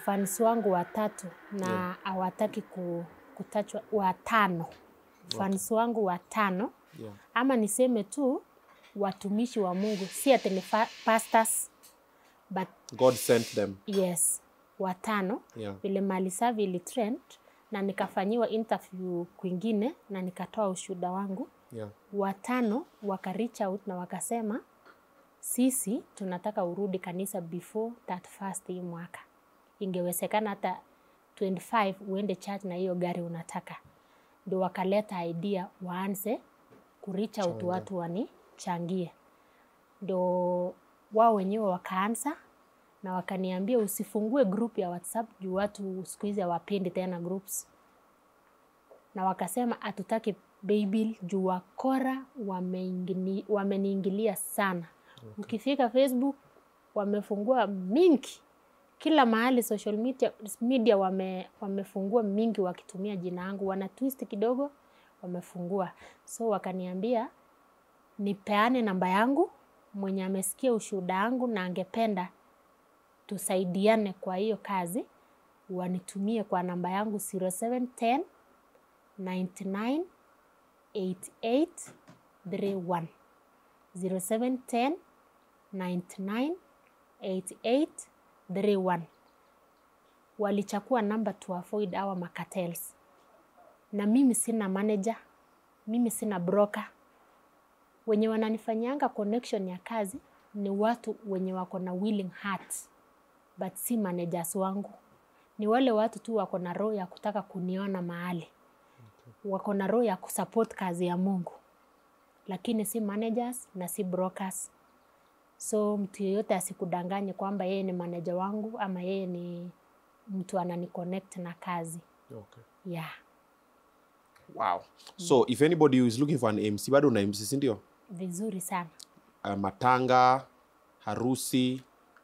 fans wangu watatu na hawataki ku, kutachwa watano. Fans wangu watano. Yeah. ama niseme tu watumishi wa mungu si ati ni pastors but god sent them. yes watano. Yeah. vile mali savi ilitrend na nikafanyiwa interview kwingine na nikatoa ushuda wangu. Yeah. watano waka reach out na wakasema sisi tunataka urudi kanisa before that first hii mwaka. Ingewezekana hata 25 uende church na hiyo gari unataka. Ndio wakaleta idea waanze kuricha utu watu wanichangie ndo wao wenyewe wakaanza na wakaniambia usifungue group ya whatsapp juu watu siku hizi hawapendi tena groups na wakasema hatutaki Baybill juu wakora wameniingilia sana. Okay. Ukifika Facebook wamefungua mingi, kila mahali social media, media wame, wamefungua mingi wakitumia jina yangu, wana twist kidogo wamefungua. So wakaniambia nipeane namba yangu, mwenye amesikia ushuhuda wangu na angependa tusaidiane kwa hiyo kazi, wanitumie kwa namba yangu 0710 99 88 31 0710 99 88 31 walichakua namba to avoid our makatels. Na mimi sina manager mimi sina broker wenye wananifanyanga connection ya kazi ni watu wenye wako na willing heart but si managers wangu. Ni wale watu tu wako na roho ya kutaka kuniona mahali. Wako na roho ya kusupport kazi ya Mungu, lakini si managers na si brokers. So mtu yeyote asikudanganye kwamba yeye ni manager wangu ama yeye ni mtu anani-connect na kazi. Okay. yeah. wow. So if anybody is looking for an mc bado una mc sindio Vizuri sana. uh, matanga harusi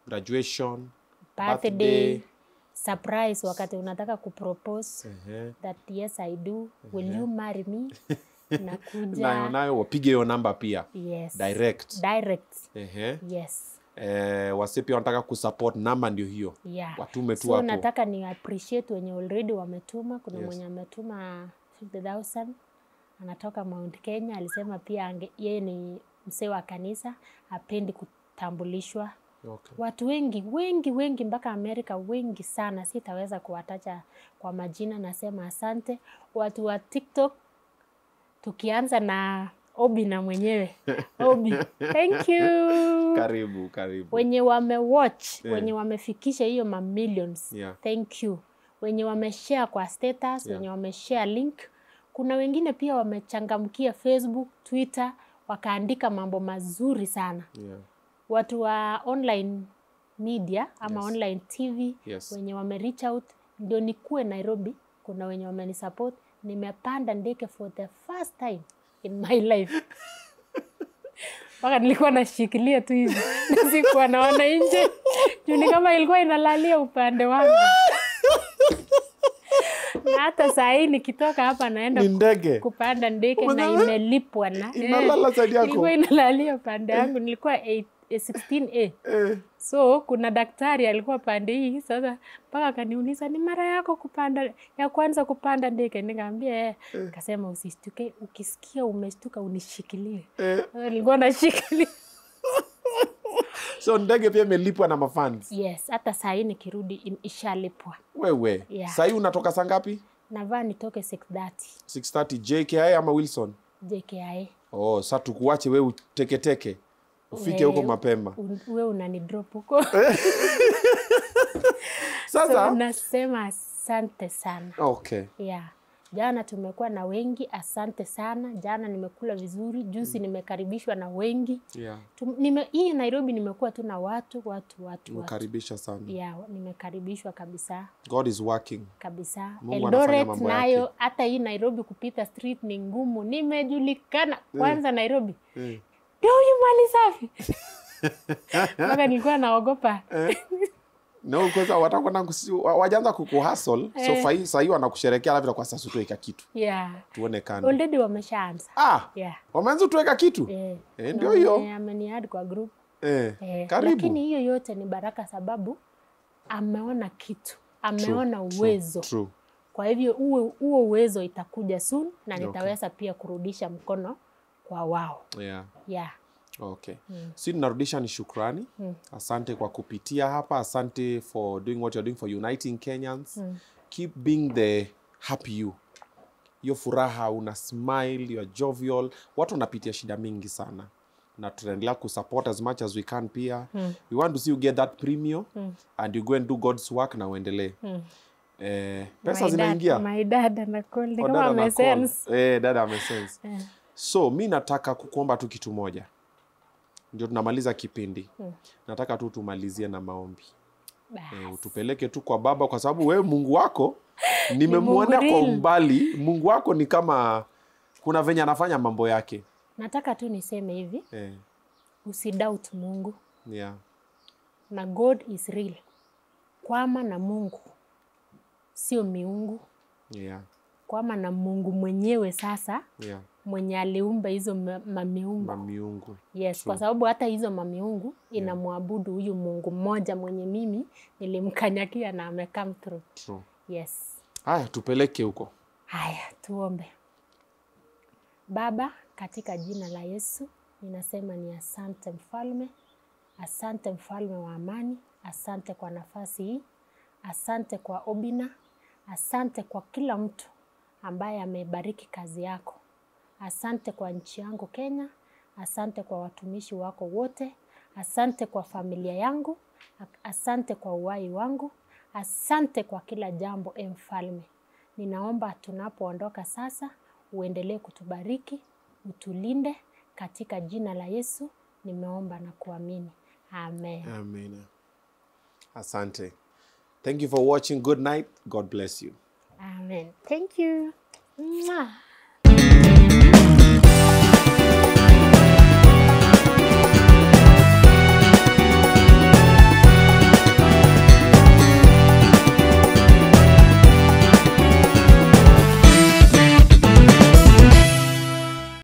graduation Birthday, Birthday. surprise wakati unataka kupropose uh -huh. that yes I do, uh -huh. will you marry me? nayo Nakuja. nayo wapige hiyo namba pia Yes. direct Direct. uh -huh. Yes. eh, wase pia wanataka kusupport namba ndio hiyo yeah. watume tu so hapo nataka ni appreciate wenye already wametuma kuna Yes. mwenye ametuma 50000 anatoka Mount Kenya alisema pia ange, yeye ni msee wa kanisa apendi kutambulishwa okay. watu wengi wengi wengi mpaka Amerika wengi sana, sitaweza kuwataja kwa majina. Nasema asante watu wa TikTok, tukianza na Obi na mwenyewe Obi, thank you karibu karibu wenye wamewatch Yeah. wenye wamefikisha hiyo mamillions Yeah. thank you wenye wameshare kwa status Yeah. wenye wameshare link kuna wengine pia wamechangamkia Facebook Twitter wakaandika mambo mazuri sana yeah. watu wa online media ama Yes. online TV Yes. wenye wame reach out ndio nikuwe Nairobi. Kuna wenye wamenisupport, nimepanda ndeke for the first time in my life mpaka nilikuwa nashikilia tu hivi na sikuwa naona nje juu ni kama ilikuwa inalalia upande wangu na hata saa hii nikitoka hapa naenda ni ndege. kupanda ndege na imelipwa na Inalala sadi yako? ilikuwa inalalia pande yangu nilikuwa 8 eh, 16A eh. so kuna daktari alikuwa pande hii sasa mpaka akaniuliza ni mara yako kupanda ya kwanza kupanda ndege? Nikaambia eh. Kasema usistuke ukisikia umestuka unishikilie. Eh. nilikuwa nashikilia so ndege pia imelipwa na mafans. Yes hata sahii nikirudi ishalipwa. Wewe Yeah. sahii unatoka saa ngapi? Navaa nitoke 630 630 jki ama wilson? Jki oh sa tukuache we uteketeke. Ufike huko mapema. we unanidrop huko? Sasa? So, nasema asante sana. Okay. Yeah. Jana tumekuwa na wengi, asante sana. Jana nimekula vizuri, juzi nimekaribishwa na wengi. yeah. Tum, nime, hii Nairobi nimekuwa tu na watu watu watu watu. sana Yeah, nimekaribishwa kabisa god is working kabisa. Eldoret nayo hata hii Nairobi kupita street ni ngumu, nimejulikana kwanza mm. Nairobi mm. ndio huyu mali safi mpaka nilikuwa naogopa no watakwenda wajaanza so Eh. fai- sahii wanakusherekea labda kwa sasa utuweka kitu yeah. tuone kando Already wameshaanza ah yeah. wameanza kitu Eh. Eh, ndio hiyo. ame- ameniadd kwa group eh. Eh, karibu lakini hiyo yote ni baraka sababu ameona kitu ameona True, uwezo true. true. kwa hivyo huo uwezo itakuja sun na nitaweza Okay. pia kurudisha mkono kwa wao yeah. yeah. Okay Mm. si tunarudisha ni shukrani Mm. asante kwa kupitia hapa asante for doing what you're doing for uniting kenyans Mm. keep being the happy you hiyo furaha una smile you're jovial watu wanapitia shida mingi sana na tunaendelea kusupport as much as we can pia Mm. we want to see you get that premium mm. and you go and do god's work na uendelee Mm. eh, pesa My dad- zinaingia my dad anacall call. Oh, kama dada ana amesense. Eh, dada amesense. Yeah. so mi nataka kukuomba tu kitu moja ndio tunamaliza kipindi hmm. nataka tu tumalizie na maombi e, eh, utupeleke tu kwa baba kwa sababu wewe mungu wako nimemwona kwa umbali mungu wako ni kama kuna venye anafanya mambo yake nataka tu niseme hivi e. usidoubt mungu yeah. na god is real kwama na mungu sio miungu Yeah. kwama na mungu mwenyewe sasa Yeah. Mwenye aliumba hizo ma- mamiungu. Mamiungu. Yes kwa sababu hata hizo mamiungu inamwabudu huyu mungu mmoja mwenye mimi nilimkanyakia na ame come through. True. yes. Haya tupeleke huko. Haya tuombe. Baba katika jina la yesu ninasema ni asante mfalme asante mfalme wa amani asante kwa nafasi hii asante kwa obina asante kwa kila mtu ambaye amebariki kazi yako asante kwa nchi yangu kenya. Asante kwa watumishi wako wote. Asante kwa familia yangu. Asante kwa uhai wangu. Asante kwa kila jambo e mfalme. Ninaomba tunapoondoka sasa uendelee kutubariki utulinde. Katika jina la yesu nimeomba na kuamini. Amen. Amen. asante. Thank you for watching. Good night. God bless you. Amen. Thank you. Mwah.